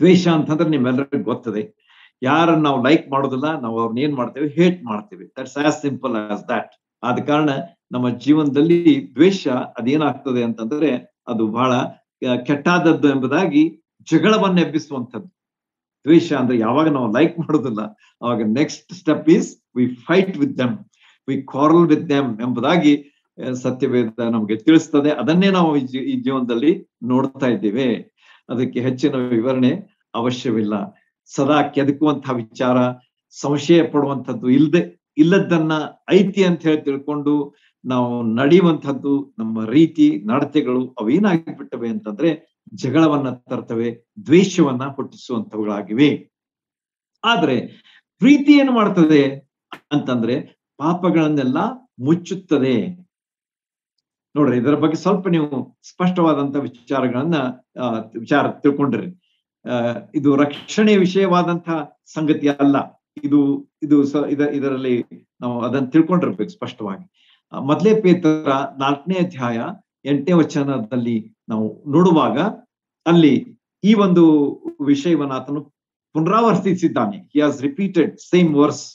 ದ್ವೇಷ ಅಂತಂದ್ರೆ ನಿಮ್ಮೆಲ್ಲರಿಗೂ ಗೊತ್ತದೆ. ಯಾರನ್ನ ನಾವು ಲೈಕ್ ಮಾಡೋದಿಲ್ಲ, ನಾವು ಅವ್ರನ್ನ ಏನ್ ಮಾಡ್ತೇವೆ? ಹೇಟ್ ಮಾಡ್ತೇವೆ. That's as simple as that ಆದ ಕಾರಣ ನಮ್ಮ ಜೀವನದಲ್ಲಿ ದ್ವೇಷ ಅದೇನಾಗ್ತದೆ ಅಂತಂದ್ರೆ ಅದು ಬಹಳ ಕೆಟ್ಟಾದದ್ದು ಎಂಬುದಾಗಿ ಜಗಳವನ್ನ ಎಬ್ಬಿಸುವಂಥದ್ದು ದ್ವೇಷ ಅಂದ್ರೆ ಯಾವಾಗ ನಾವು ಲೈಕ್ ಮಾಡೋದಿಲ್ಲ ಅವಾಗ next step is we fight with them we quarrel with them ಎಂಬುದಾಗಿ ಸತ್ಯವೇದ ನಮಗೆ ತಿಳಿಸ್ತದೆ. ಅದನ್ನೇ ನಾವು ಈ ಜೀವನದಲ್ಲಿ ನೋಡ್ತಾ ಇದ್ದೇವೆ. ಅದಕ್ಕೆ ಹೆಚ್ಚಿನ ವಿವರಣೆ ಅವಶ್ಯವಿಲ್ಲ. ಸದಾ ಕೆದಕುವಂತಹ ವಿಚಾರ, ಸಂಶಯ ಪಡುವಂಥದ್ದು ಇಲ್ಲದೆ ಇಲ್ಲದನ್ನ ಐತಿ ಅಂತ ಹೇಳಿ ತಿಳ್ಕೊಂಡು ನಾವು ನಡೆಯುವಂಥದ್ದು, ನಮ್ಮ ರೀತಿ, ನಡತೆಗಳು ಅವೇನಾಗಿಬಿಟ್ಟವೆ ಅಂತಂದ್ರೆ ಜಗಳವನ್ನ ತರ್ತವೆ, ದ್ವೇಷವನ್ನ ಹುಟ್ಟಿಸುವಂತವುಗಳಾಗಿವೆ ಆದ್ರೆ ಪ್ರೀತಿ ಏನು ಮಾಡ್ತದೆ ಅಂತಂದ್ರೆ ಪಾಪಗಳನ್ನೆಲ್ಲ ಮುಚ್ಚುತ್ತದೆ. ನೋಡ್ರಿ, ಇದರ ಬಗ್ಗೆ ಸ್ವಲ್ಪ ನೀವು ಸ್ಪಷ್ಟವಾದಂತ ವಿಚಾರಗಳನ್ನ ವಿಚಾರ ತಿಳ್ಕೊಂಡ್ರಿ. ಇದು ರಕ್ಷಣೆ ವಿಷಯವಾದಂತಹ ಸಂಗತಿ ಅಲ್ಲ. ಇದು, ಇದ ಇದರಲ್ಲಿ ನಾವು ಅದನ್ನ ತಿಳ್ಕೊಂಡಿರ್ಬೇಕು ಸ್ಪಷ್ಟವಾಗಿ. ಮೊದಲೇ ಪೇತರ ನಾಲ್ಕನೇ ಅಧ್ಯಾಯ ಎಂಟನೇ ವಚನದಲ್ಲಿ ನಾವು ನೋಡುವಾಗ ಅಲ್ಲಿ ಈ ಒಂದು ವಿಷಯವನ್ನ ಆತನು ಪುನರಾವರ್ತಿಸಿದ್ದಾನೆ. He has repeated same verse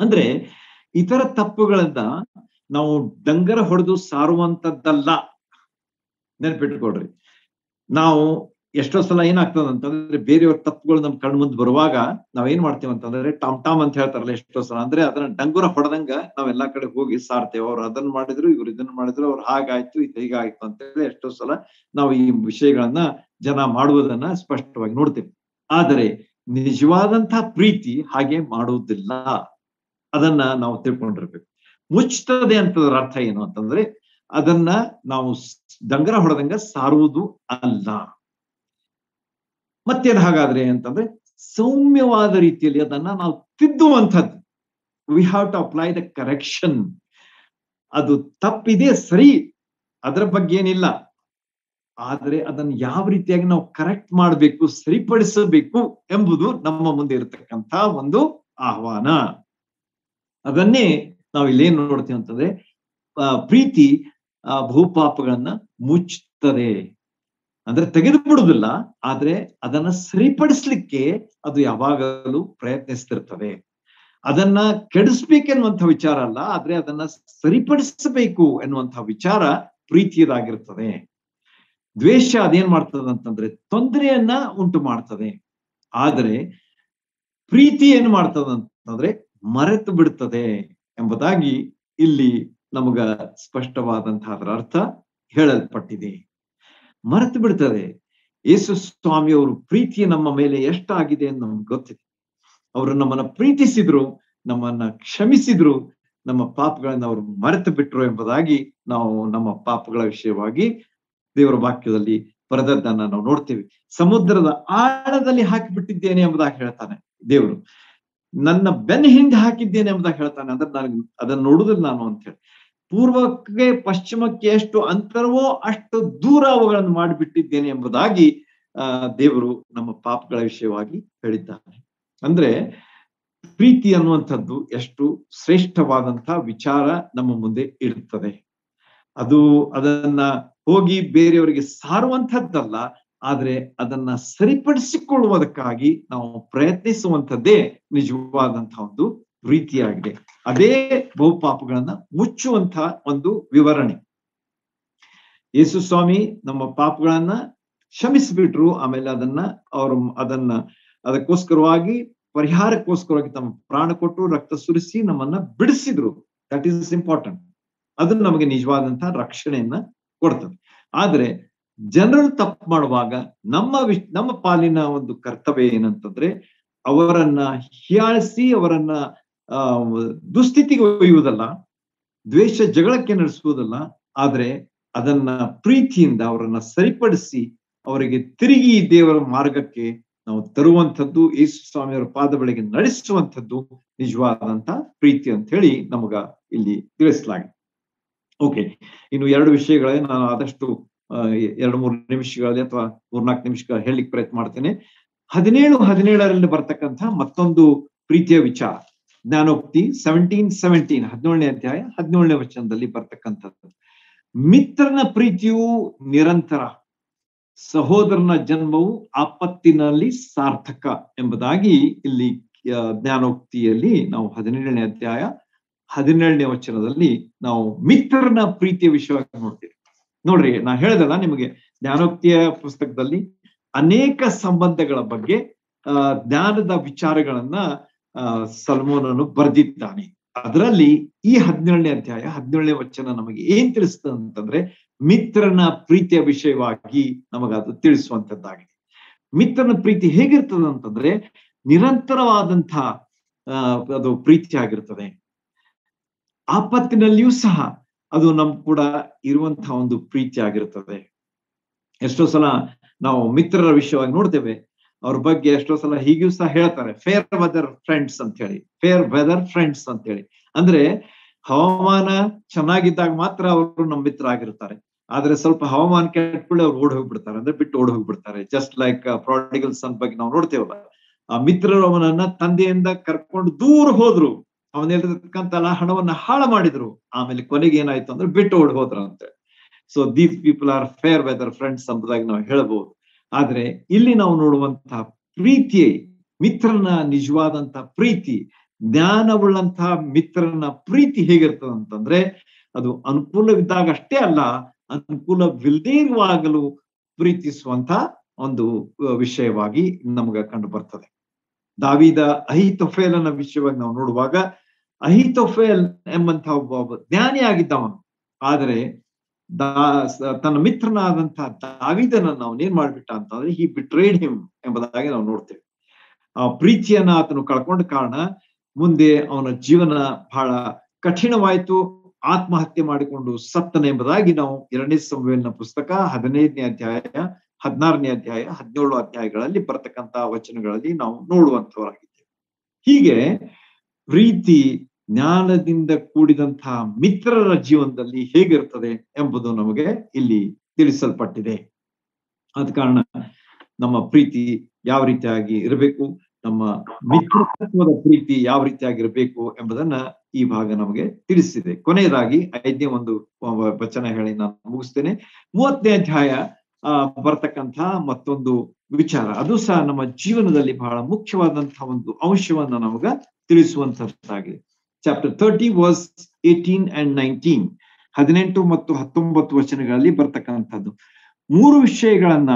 ಅಂದ್ರೆ ಇತರ ತಪ್ಪುಗಳನ್ನ ನಾವು ಡಂಗರ ಹೊಡೆದು ಸಾರುವಂತದ್ದಲ್ಲ. ನೆನ್ಪಿಟ್ಕೊಡ್ರಿ ನಾವು ಎಷ್ಟೋ ಸಲ ಏನಾಗ್ತದ ಅಂತಂದ್ರೆ ಬೇರೆಯವ್ರ ತಪ್ಪುಗಳು ನಮ್ ಕಣ್ ಮುಂದೆ ಬರುವಾಗ ನಾವ್ ಏನ್ ಮಾಡ್ತೇವೆ ಅಂತಂದ್ರೆ ಟಾಮ್ ಟಾಮ್ ಅಂತ ಹೇಳ್ತಾರಲ್ಲ ಎಷ್ಟೋ ಸಲ, ಅಂದ್ರೆ ಅದನ್ನ ಡಂಗುರ ಹೊಡೆದಂಗ ನಾವ್ ಎಲ್ಲಾ ಕಡೆ ಹೋಗಿ ಸಾರ್ತೇವೆ. ಅವ್ರು ಅದನ್ನ ಮಾಡಿದ್ರು, ಇವ್ರು ಇದನ್ನ ಮಾಡಿದ್ರು, ಅವ್ರು ಹಾಗಾಯ್ತು, ಇದು ಹೀಗಾಯ್ತು ಅಂತ ಹೇಳಿ ಎಷ್ಟೋ ಸಲ ನಾವು ಈ ವಿಷಯಗಳನ್ನ ಜನ ಮಾಡುವುದನ್ನ ಸ್ಪಷ್ಟವಾಗಿ ನೋಡ್ತೇವೆ. ಆದರೆ ನಿಜವಾದಂತಹ ಪ್ರೀತಿ ಹಾಗೆ ಮಾಡುವುದಿಲ್ಲ. ಅದನ್ನ ನಾವು ತಿಳ್ಕೊಂಡಿರ್ಬೇಕು. ಮುಚ್ಚುತ್ತದೆ ಅಂತದ್ರ ಅರ್ಥ ಏನು ಅಂತಂದ್ರೆ ಅದನ್ನ ನಾವು ಡಂಗರ ಹೊಡೆದಂಗ ಸಾರುವುದು ಅಲ್ಲ. ಮತ್ತೇನ್ ಹಾಗಾದ್ರೆ ಅಂತಂದ್ರೆ ಸೌಮ್ಯವಾದ ರೀತಿಯಲ್ಲಿ ಅದನ್ನ ನಾವು ತಿದ್ದುವಂಥದ್ದು. We have to apply the correction ಅದು ತಪ್ಪಿದೆ ಸರಿ, ಅದರ ಬಗ್ಗೆ ಏನಿಲ್ಲ ಆದರೆ ಅದನ್ನ ಯಾವ ರೀತಿಯಾಗಿ ನಾವು ಕರೆಕ್ಟ್ ಮಾಡಬೇಕು, ಸರಿಪಡಿಸಬೇಕು ಎಂಬುದು ನಮ್ಮ ಮುಂದೆ ಇರತಕ್ಕಂತ ಒಂದು ಆಹ್ವಾನ. ಅದನ್ನೇ ನಾವು ಏನು ನೋಡ್ತೀವಿ ಅಂತಂದ್ರೆ ಪ್ರೀತಿ ಭೂಪಾಪಗಳನ್ನ ಮುಚ್ಚುತ್ತದೆ. ಅಂದ್ರೆ ತೆಗೆದು ಬಿಡುವುದಿಲ್ಲ ಆದ್ರೆ ಅದನ್ನ ಸರಿಪಡಿಸ್ಲಿಕ್ಕೆ ಅದು ಯಾವಾಗಲೂ ಪ್ರಯತ್ನಿಸ್ತಿರ್ತದೆ. ಅದನ್ನ ಕೆಡಿಸ್ಬೇಕೆನ್ನುವಂಥ ವಿಚಾರ ಅಲ್ಲ, ಆದ್ರೆ ಅದನ್ನ ಸರಿಪಡಿಸಬೇಕು ಎನ್ನುವಂತಹ ವಿಚಾರ ಪ್ರೀತಿಯದಾಗಿರ್ತದೆ. ದ್ವೇಷ ಅದೇನ್ ಮಾಡ್ತದೆ ಅಂತಂದ್ರೆ ತೊಂದರೆಯನ್ನ ಉಂಟು ಮಾಡ್ತದೆ. ಆದರೆ ಪ್ರೀತಿ ಏನ್ ಮಾಡ್ತದೆ ಅಂತಂದ್ರೆ ಮರೆತು ಬಿಡ್ತದೆ ಎಂಬುದಾಗಿ ಇಲ್ಲಿ ನಮಗ ಸ್ಪಷ್ಟವಾದಂತಹ ಅದರ ಅರ್ಥ ಹೇಳಲ್ಪಟ್ಟಿದೆ. ಮರೆತು ಬಿಡ್ತದೆ. ಯೇಸು ಸ್ವಾಮಿಯವರು ಪ್ರೀತಿ ನಮ್ಮ ಮೇಲೆ ಎಷ್ಟಾಗಿದೆ ಅಂತ ನಮ್ಗೆ ಗೊತ್ತಿದೆ ಅವರು ನಮ್ಮನ್ನ ಪ್ರೀತಿಸಿದ್ರು, ನಮ್ಮನ್ನ ಕ್ಷಮಿಸಿದ್ರು, ನಮ್ಮ ಪಾಪಗಳನ್ನ ಅವರು ಮರೆತು ಬಿಟ್ರು ಎಂಬುದಾಗಿ ನಾವು ನಮ್ಮ ಪಾಪಗಳ ವಿಷಯವಾಗಿ ದೇವರ ವಾಕ್ಯದಲ್ಲಿ ಬರೆದದ್ದನ್ನ ನಾವು ನೋಡ್ತೇವೆ. ಸಮುದ್ರದ ಆಳದಲ್ಲಿ ಹಾಕಿಬಿಟ್ಟಿದ್ದೇನೆ ಎಂಬುದಾಗಿ ಹೇಳ್ತಾನೆ ದೇವರು. ನನ್ನ ಬೆನ್ನ ಹಿಂದೆ ಹಾಕಿದ್ದೇನೆ ಎಂಬುದಾಗಿ ಹೇಳ್ತಾನೆ ಅಂದ್ರೆ ನನಗೆ ಅದನ್ನ ನೋಡುದಿಲ್ಲ ನಾನು ಅಂತ ಹೇಳಿ. ಪೂರ್ವಕ್ಕೆ ಪಶ್ಚಿಮಕ್ಕೆ ಎಷ್ಟು ಅಂತರವೋ ಅಷ್ಟು ದೂರ ಅವುಗಳನ್ನು ಮಾಡಿಬಿಟ್ಟಿದ್ದೇನೆ ಎಂಬುದಾಗಿ, ಆ, ದೇವರು ನಮ್ಮ ಪಾಪಗಳ ವಿಷಯವಾಗಿ ಹೇಳಿದ್ದಾರೆ. ಅಂದ್ರೆ ಪ್ರೀತಿ ಅನ್ನುವಂಥದ್ದು ಎಷ್ಟು ಶ್ರೇಷ್ಠವಾದಂತಹ ವಿಚಾರ ನಮ್ಮ ಮುಂದೆ ಇರುತ್ತದೆ. ಅದು ಅದನ್ನ ಹೋಗಿ ಬೇರೆಯವರಿಗೆ ಸಾರುವಂಥದ್ದಲ್ಲ, ಆದ್ರೆ ಅದನ್ನ ಸರಿಪಡಿಸಿಕೊಳ್ಳುವುದಕ್ಕಾಗಿ ನಾವು ಪ್ರಯತ್ನಿಸುವಂಥದ್ದೇ ನಿಜವಾದಂತಹ ಒಂದು ಪ್ರೀತಿಯಾಗಿದೆ ಅದೇ ಬಹುಪಾಪಗಳನ್ನ ಮುಚ್ಚುವಂತಹ ಒಂದು ವಿವರಣೆ. ಯೇಸು ಸ್ವಾಮಿ ನಮ್ಮ ಪಾಪಗಳನ್ನ ಕ್ಷಮಿಸಿಬಿಟ್ರು, ಆಮೇಲೆ ಅದನ್ನ ಅವರು ಅದನ್ನ ಅದಕ್ಕೋಸ್ಕರವಾಗಿ, ಪರಿಹಾರಕ್ಕೋಸ್ಕರವಾಗಿ ತಮ್ಮ ಪ್ರಾಣ ಕೊಟ್ಟು ರಕ್ತ ಸುರಿಸಿ ನಮ್ಮನ್ನ ಬಿಡಿಸಿದ್ರು. ದಟ್ ಈಸ್ ಇಂಪಾರ್ಟೆಂಟ್ ಅದು ನಮಗೆ ನಿಜವಾದಂತಹ ರಕ್ಷಣೆಯನ್ನ ಕೊಡ್ತದೆ. ಆದ್ರೆ ಜನರು ತಪ್ಪು ಮಾಡುವಾಗ ನಮ್ಮ ವಿಶ್, ನಮ್ಮ ಪಾಲಿನ ಒಂದು ಕರ್ತವ್ಯ ಏನಂತಂದ್ರೆ ಅವರನ್ನ ಹೀಯಾಳಿಸಿ ಅವರನ್ನ ದುಸ್ಥಿತಿಗೆ ಒಯ್ಯುವುದಲ್ಲ ದ್ವೇಷ ಜಗಳಕ್ಕೆ ನಡೆಸುವುದಲ್ಲ, ಆದ್ರೆ ಅದನ್ನ ಪ್ರೀತಿಯಿಂದ ಅವರನ್ನ ಸರಿಪಡಿಸಿ ಅವರಿಗೆ ತಿರುಗಿ ದೇವರ ಮಾರ್ಗಕ್ಕೆ ನಾವು ತರುವಂಥದ್ದು, ಯೇಸು ಸ್ವಾಮಿಯವರ ಪಾದ ಬಳಿಗೆ ನಡೆಸುವಂಥದ್ದು ನಿಜವಾದಂತ ಪ್ರೀತಿ ಅಂತ ಹೇಳಿ ನಮಗ ಇಲ್ಲಿ ತಿಳಿಸಲಾಗಿದೆ. ಓಕೆ, ಇನ್ನು ಎರಡು ವಿಷಯಗಳೇ ನಾನು ಆದಷ್ಟು ಎರಡು ಮೂರು ನಿಮಿಷಗಳಲ್ಲಿ ಅಥವಾ ಮೂರ್ನಾಲ್ಕು ನಿಮಿಷಗಳ ಹೇಳಲಿಕ್ಕೆ ಪ್ರಯತ್ನ ಮಾಡ್ತೇನೆ. ಹದಿನೇಳು, ಹದಿನೇಳರಲ್ಲಿ ಬರ್ತಕ್ಕಂಥ ಮತ್ತೊಂದು ಪ್ರೀತಿಯ ವಿಚಾರ. ಜ್ಞಾನೋಕ್ತಿ ಸೆವೆಂಟೀನ್ ಸೆವೆಂಟೀನ್ ಹದಿನೇಳನೇ ಅಧ್ಯಾಯ, ಹದಿನೇಳನೇ ವಚನದಲ್ಲಿ ಬರ್ತಕ್ಕಂಥದ್ದು. ಮಿತ್ರನ ಪ್ರೀತಿಯು ನಿರಂತರ, ಸಹೋದರನ ಜನ್ಮವು ಆಪತ್ತಿನಲ್ಲಿ ಸಾರ್ಥಕ ಎಂಬುದಾಗಿ ಇಲ್ಲಿ ಜ್ಞಾನೋಕ್ತಿಯಲ್ಲಿ ನಾವು ಹದಿನೇಳನೇ ಅಧ್ಯಾಯ, ಹದಿನೇಳನೇ ವಚನದಲ್ಲಿ ನಾವು ಮಿತ್ರನ ಪ್ರೀತಿಯ ವಿಷಯವಾಗಿ ನೋಡ್ತೀವಿ. ನೋಡ್ರಿ, ನಾ ಹೇಳ್ದಲ್ಲ ನಿಮಗೆ ಜ್ಞಾನೋಕ್ತಿಯ ಪುಸ್ತಕದಲ್ಲಿ ಅನೇಕ ಸಂಬಂಧಗಳ ಬಗ್ಗೆ ಜ್ಞಾನದ ವಿಚಾರಗಳನ್ನ ಸಲ್ಮೋನನು ಬರೆದಿದ್ದಾನೆ. ಅದರಲ್ಲಿ ಈ ಹದಿನೇಳನೇ ಅಧ್ಯಾಯ, ಹದಿನೇಳನೇ ವಚನ ನಮಗೆ ಏನ್ ತಿಳಿಸ್ತದೆ ಅಂತಂದ್ರೆ ಮಿತ್ರನ ಪ್ರೀತಿಯ ವಿಷಯವಾಗಿ ನಮಗದು ತಿಳಿಸುವಂತದ್ದಾಗಿದೆ. ಮಿತ್ರನ ಪ್ರೀತಿ ಹೇಗಿರ್ತದೆ ಅಂತಂದ್ರೆ ನಿರಂತರವಾದಂತಹ ಅಹ್ ಅದು ಪ್ರೀತಿ ಆಗಿರ್ತದೆ ಆಪತ್ತಿನಲ್ಲಿಯೂ ಸಹ ಅದು ನಮ್ ಕೂಡ ಇರುವಂತಹ ಒಂದು ಪ್ರೀತಿ ಆಗಿರ್ತದೆ ಎಷ್ಟೋ ಸಲ ನಾವು ಮಿತ್ರರ ವಿಷಯವಾಗಿ ನೋಡ್ತೇವೆ ಅವ್ರ ಬಗ್ಗೆ ಎಷ್ಟೋ ಸಲ ಹೀಗೂ ಸಹ ಹೇಳ್ತಾರೆ ಫೇರ್ ವೆದರ್ ಫ್ರೆಂಡ್ಸ್ ಅಂತ ಹೇಳಿ ಫೇರ್ ವೆದರ್ ಫ್ರೆಂಡ್ಸ್ ಅಂತ ಹೇಳಿ ಅಂದ್ರೆ ಹವಾಮಾನ ಚೆನ್ನಾಗಿದ್ದಾಗ ಮಾತ್ರ ಅವರು ನಮ್ಮ ಮಿತ್ರ ಆಗಿರ್ತಾರೆ. ಆದ್ರೆ ಸ್ವಲ್ಪ ಹವಾಮಾನ ಕೆಟ್ಟಬಿಡಿ ಅವ್ರು ಓಡ್ ಹೋಗ್ಬಿಡ್ತಾರೆ, ಅಂದ್ರೆ ಬಿಟ್ಟು ಓಡ್ ಹೋಗ್ಬಿಡ್ತಾರೆ. ಜಸ್ಟ್ ಲೈಕ್ ಪ್ರಾಡಿಗಲ್ ಸನ್ ಬಗ್ಗೆ ನಾವು ನೋಡ್ತೇವಲ್ಲ, ಆ ಮಿತ್ರರು ಅವನನ್ನ ತಂದೆಯಿಂದ ಕರ್ಕೊಂಡು ದೂರ ಹೋದ್ರು. ಅವನಿರ್ತಕ್ಕಂತ ಹಣವನ್ನ ಹಾಳು ಮಾಡಿದ್ರು. ಆಮೇಲೆ ಕೊನೆಗೆ ಏನಾಯ್ತು ಅಂದ್ರೆ ಬಿಟ್ಟು ಓಡ್ ಹೋದ್ರ so these people are fair weather friends ಅಂಬುದಾಗಿ ನಾವು ಹೇಳಬಹುದು ಆದ್ರೆ ಇಲ್ಲಿ ನಾವು ನೋಡುವಂತಹ ಪ್ರೀತಿ ಮಿತ್ರನ ನಿಜವಾದಂತಹ ಪ್ರೀತಿ ಜ್ಞಾನವುಳ್ಳಂತಹ ಮಿತ್ರನ ಪ್ರೀತಿ ಹೇಗಿರ್ತದೆ ಅಂತಂದ್ರೆ ಅದು ಅನುಕೂಲವಿದ್ದಾಗ ಅಷ್ಟೇ ಅಲ್ಲ, ಅನುಕೂಲವಿಲ್ಲದೇ ಇರುವಾಗಲೂ ಪ್ರೀತಿಸುವಂತ ಒಂದು ವಿಷಯವಾಗಿ ನಮಗ ಕಂಡು ಬರ್ತದೆ ದಾವಿದ ಅಹಿತೊಫೇಲನ ವಿಷಯವಾಗಿ ನಾವು ನೋಡುವಾಗ ಅಹಿತೊಫೇಲ್ ಎಂಬಂತಹ ಒಬ್ಬ ಜ್ಞಾನಿ ಆಗಿದ್ದವನು ಆದರೆ ದಾ, ತನ್ನ ಮಿತ್ರನಾದಂತಹ ದಾವಿದನನ್ನು ಅವನೇನ್ ಮಾಡ್ಬಿಟ್ಟ ಅಂತಂದ್ರೆ ಹಿ ಬಿಟ್ರೇಡ್ ಹಿಮ್ ಎಂಬುದಾಗಿ ನಾವು ನೋಡ್ತೇವೆ. ಆ ಪ್ರೀತಿಯನ್ನ ಆತನು ಕಳ್ಕೊಂಡ ಕಾರಣ ಮುಂದೆ ಅವನ ಜೀವನ ಬಹಳ ಕಠಿಣವಾಯಿತು. ಆತ್ಮಹತ್ಯೆ ಮಾಡಿಕೊಂಡು ಸತ್ತನ ಎಂಬುದಾಗಿ ನಾವು ಎರಡನೇ ಸಂವೇಲನ ಪುಸ್ತಕ ಹದಿನೈದನೇ ಅಧ್ಯಾಯ, ಹದಿನಾರನೇ ಅಧ್ಯಾಯ, ಹದಿನೇಳು ಅಧ್ಯಾಯಗಳಲ್ಲಿ ಬರ್ತಕ್ಕಂತಹ ವಚನಗಳಲ್ಲಿ ನಾವು ನೋಡುವಂತವರಾಗಿದ್ದೇವೆ. ಹೀಗೆ ಪ್ರೀತಿ ಜ್ಞಾನದಿಂದ ಕೂಡಿದಂತಹ ಮಿತ್ರರ ಜೀವನದಲ್ಲಿ ಹೇಗಿರ್ತದೆ ಎಂಬುದು ನಮಗೆ ಇಲ್ಲಿ ತಿಳಿಸಲ್ಪಟ್ಟಿದೆ. ಆದ ಕಾರಣ ನಮ್ಮ ಪ್ರೀತಿ ಯಾವ ರೀತಿಯಾಗಿ ಇರಬೇಕು, ನಮ್ಮ ಮಿತ್ರತ್ವದ ಪ್ರೀತಿ ಯಾವ ರೀತಿಯಾಗಿ ಇರಬೇಕು ಎಂಬುದನ್ನ ಈ ಭಾಗ ನಮಗೆ ತಿಳಿಸಿದೆ. ಕೊನೆಯದಾಗಿ ಐದನೇ ಒಂದು ವಚನ ಹೇಳಿ ನಾನು ಮುಗಿಸ್ತೇನೆ. ಮೂವತ್ತನೇ ಅಧ್ಯಾಯ, ಆ, ಬರ್ತಕ್ಕಂಥ ಮತ್ತೊಂದು ವಿಚಾರ. ಅದು ಸಹ ನಮ್ಮ ಜೀವನದಲ್ಲಿ ಬಹಳ ಮುಖ್ಯವಾದಂತಹ ಒಂದು ಅಂಶವನ್ನ ನಮಗ ತಿಳಿಸುವಂತದ್ದಾಗಿದೆ chapter thirty verse eighteen and nineteen ಹದಿನೆಂಟು ಮತ್ತು ಹತ್ತೊಂಬತ್ತು ವಚನಗಳಲ್ಲಿ ಬರ್ತಕ್ಕಂಥದ್ದು. ಮೂರು ವಿಷಯಗಳನ್ನ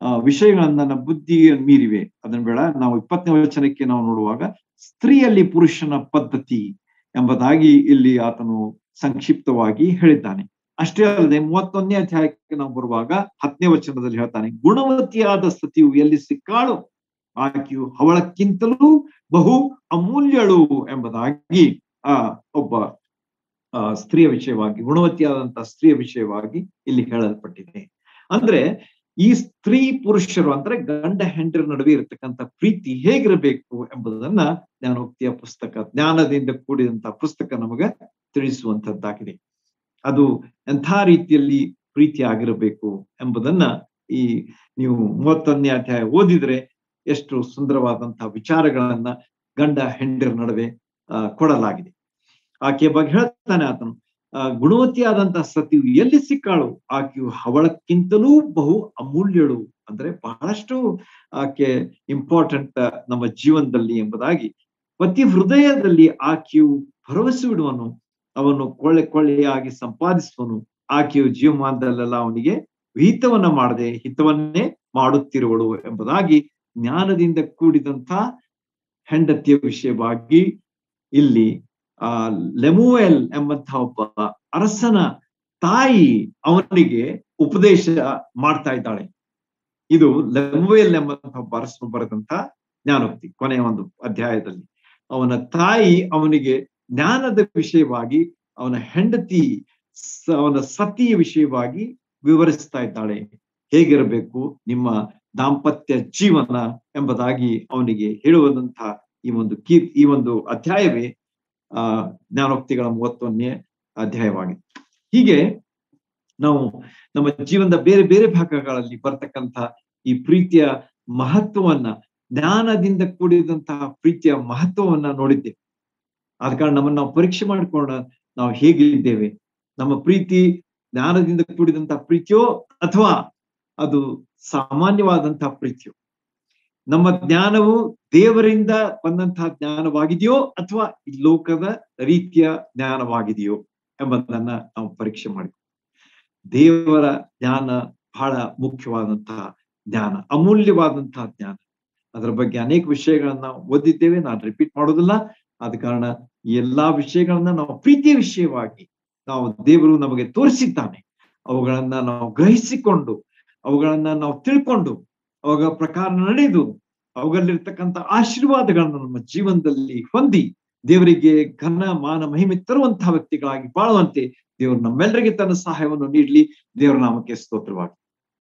ಆ, ವಿಷಯಗಳನ್ನ ನನ್ನ ಬುದ್ಧಿ ಮೀರಿವೆ. ಅದನ್ನ ಬೇಡ ನಾವು ಇಪ್ಪತ್ತನೇ ವಚನಕ್ಕೆ ನಾವು ನೋಡುವಾಗ ಸ್ತ್ರೀಯಲ್ಲಿ ಪುರುಷನ ಪದ್ಧತಿ ಎಂಬುದಾಗಿ ಇಲ್ಲಿ ಆತನು ಸಂಕ್ಷಿಪ್ತವಾಗಿ ಹೇಳಿದ್ದಾನೆ. ಅಷ್ಟೇ ಅಲ್ಲದೆ ಮೂವತ್ತೊಂದನೇ ಅಧ್ಯಾಯಕ್ಕೆ ನಾವು ಬರುವಾಗ ಹತ್ತನೇ ವಚನದಲ್ಲಿ ಹೇಳ್ತಾನೆ ಗುಣವತಿಯಾದ ಸ್ಥಿತಿಯು ಎಲ್ಲಿ ಸಿಕ್ಕಾಳು? ಆಕೆಯು ಅವಳಕ್ಕಿಂತಲೂ ಬಹು ಅಮೂಲ್ಯಳು ಎಂಬುದಾಗಿ, ಆ, ಒಬ್ಬ ಸ್ತ್ರೀಯ ವಿಷಯವಾಗಿ ಗುಣವತಿಯಾದಂತಹ ಸ್ತ್ರೀಯ ವಿಷಯವಾಗಿ ಇಲ್ಲಿ ಹೇಳಲ್ಪಟ್ಟಿದೆ. ಅಂದ್ರೆ ಈ ಸ್ತ್ರೀ ಪುರುಷರು ಅಂದ್ರೆ ಗಂಡ ಹೆಂಡರ ನಡುವೆ ಇರತಕ್ಕಂತ ಪ್ರೀತಿ ಹೇಗಿರಬೇಕು ಎಂಬುದನ್ನ ಜ್ಞಾನೋಕ್ತಿಯ ಪುಸ್ತಕ, ಜ್ಞಾನದಿಂದ ಕೂಡಿದಂತಹ ಪುಸ್ತಕ ನಮಗ ತಿಳಿಸುವಂತದ್ದಾಗಿದೆ ಅದು ಎಂಥ ರೀತಿಯಲ್ಲಿ ಪ್ರೀತಿ ಆಗಿರಬೇಕು ಎಂಬುದನ್ನ ಈ ನೀವು ಮೂವತ್ತೊಂದನೇ ಅಧ್ಯಾಯ ಓದಿದ್ರೆ ಎಷ್ಟು ಸುಂದರವಾದಂತಹ ವಿಚಾರಗಳನ್ನ ಗಂಡ ಹೆಂಡರ ನಡುವೆ ಕೊಡಲಾಗಿದೆ. ಆಕೆಯ ಬಗ್ಗೆ ಹೇಳ್ತಾನೆ ಆತನು ಗುಣವತಿಯಾದಂತಹ ಸತಿಯು ಎಲ್ಲಿ ಸಿಕ್ಕಾಳು? ಆಕೆಯು ಅವಳಕ್ಕಿಂತಲೂ ಬಹು ಅಮೂಲ್ಯಳು ಅಂದ್ರೆ ಬಹಳಷ್ಟು ಆಕೆ ಇಂಪಾರ್ಟೆಂಟ್ ನಮ್ಮ ಜೀವನದಲ್ಲಿ ಎಂಬುದಾಗಿ ಪ್ರತಿ ಹೃದಯದಲ್ಲಿ ಆಕೆಯು ಭರವಸೆ ಬಿಡುವನು ಅವನು ಕೊಳ್ಳೆ ಕೊಳ್ಳೆಯಾಗಿ ಸಂಪಾದಿಸುವನು. ಆಕೆಯು ಜೀವಮಾನದಲ್ಲೆಲ್ಲ ಅವನಿಗೆ ವಿಹಿತವನ್ನ ಮಾಡದೆ, ಹಿತವನ್ನೇ ಮಾಡುತ್ತಿರುವಳು ಎಂಬುದಾಗಿ ಜ್ಞಾನದಿಂದ ಕೂಡಿದಂತ ಹೆಂಡತಿಯ ವಿಷಯವಾಗಿ ಇಲ್ಲಿ, ಆ ಲೆಮುವೆಲ್ ಎಂಬಂತಹ ಒಬ್ಬ ಅರಸನ ತಾಯಿ ಅವನಿಗೆ ಉಪದೇಶ ಮಾಡ್ತಾ ಇದ್ದಾಳೆ. ಇದು ಲೆಮುವೆಲ್ ಎಂಬಂತಹ ಒಬ್ಬ ಅರಸನು ಬರೆದಂತ ಜ್ಞಾನೋಕ್ತಿ, ಕೊನೆಯ ಒಂದು ಅಧ್ಯಾಯದಲ್ಲಿ. ಅವನ ತಾಯಿ ಅವನಿಗೆ ಜ್ಞಾನದ ವಿಷಯವಾಗಿ, ಅವನ ಹೆಂಡತಿ ಅವನ ಸತಿಯ ವಿಷಯವಾಗಿ ವಿವರಿಸ್ತಾ ಇದ್ದಾಳೆ. ಹೇಗಿರಬೇಕು? ನಿಮ್ಮ ದಾಂಪತ್ಯ ಜೀವನ ಎಂಬುದಾಗಿ ಅವನಿಗೆ ಹೇಳುವಂತಹ ಈ ಒಂದು ಕೀ, ಈ ಒಂದು ಅಧ್ಯಾಯವೇ, ಆ, ಜ್ಞಾನೋಕ್ತಿಗಳ ಮೂವತ್ತೊಂದನೇ ಅಧ್ಯಾಯವಾಗಿದೆ ಹೀಗೆ ನಾವು ನಮ್ಮ ಜೀವನದ ಬೇರೆ ಬೇರೆ ಭಾಗಗಳಲ್ಲಿ ಬರ್ತಕ್ಕಂಥ ಈ ಪ್ರೀತಿಯ ಮಹತ್ವವನ್ನ, ಜ್ಞಾನದಿಂದ ಕೂಡಿದಂತಹ ಪ್ರೀತಿಯ ಮಹತ್ವವನ್ನ ನೋಡಿದ್ದೇವೆ. ಆದ ಕಾರಣ ನಮ್ಮನ್ನ ನಾವು ಪರೀಕ್ಷೆ ಮಾಡಿಕೊಂಡ ನಾವು ಹೇಗಿದ್ದೇವೆ? ನಮ್ಮ ಪ್ರೀತಿ, ಜ್ಞಾನದಿಂದ ಕೂಡಿದಂತಹ ಪ್ರೀತಿಯೋ ಅಥವಾ ಅದು ಸಾಮಾನ್ಯವಾದಂತಹ ಪ್ರೀತಿಯು. ನಮ್ಮ ಜ್ಞಾನವು ದೇವರಿಂದ ಬಂದಂತಹ ಜ್ಞಾನವಾಗಿದೆಯೋ ಅಥವಾ ಈ ಲೋಕದ ರೀತಿಯ ಜ್ಞಾನವಾಗಿದೆಯೋ ಎಂಬುದನ್ನ ನಾವು ಪರೀಕ್ಷೆ ಮಾಡಿ ದೇವರ ಜ್ಞಾನ ಬಹಳ ಮುಖ್ಯವಾದಂತಹ ಜ್ಞಾನ, ಅಮೂಲ್ಯವಾದಂತಹ ಜ್ಞಾನ. ಅದರ ಬಗ್ಗೆ ಅನೇಕ ವಿಷಯಗಳನ್ನ ಓದಿದ್ದೇವೆ, ನಾನು ರಿಪೀಟ್ ಮಾಡೋದಿಲ್ಲ. ಆದ ಕಾರಣ ಎಲ್ಲಾ ವಿಷಯಗಳನ್ನ ನಾವು ಪ್ರೀತಿಯ ವಿಷಯವಾಗಿ ನಾವು ದೇವರು ನಮಗೆ ತೋರಿಸಿದ್ದಾನೆ. ಅವುಗಳನ್ನ ನಾವು ಗ್ರಹಿಸಿಕೊಂಡು ಅವುಗಳನ್ನ ನಾವು ತಿಳ್ಕೊಂಡು ಅವಾಗ ಪ್ರಕಾರ ನಡೆದು ಅವುಗಳಲ್ಲಿರ್ತಕ್ಕಂಥ ಆಶೀರ್ವಾದಗಳನ್ನ ನಮ್ಮ ಜೀವನದಲ್ಲಿ ಹೊಂದಿ ದೇವರಿಗೆ ಘನ, ಮಾನ, ಮಹಿಮೆ ತರುವಂತಹ ವ್ಯಕ್ತಿಗಳಾಗಿ ಬಾಳುವಂತೆ ದೇವರು ನಮ್ಮೆಲ್ಲರಿಗೆ ತನ್ನ ಸಹಾಯವನ್ನು ನೀಡಲಿ. ದೇವರ ನಾಮಕ್ಕೆ ಸ್ತೋತ್ರವಾಗಿ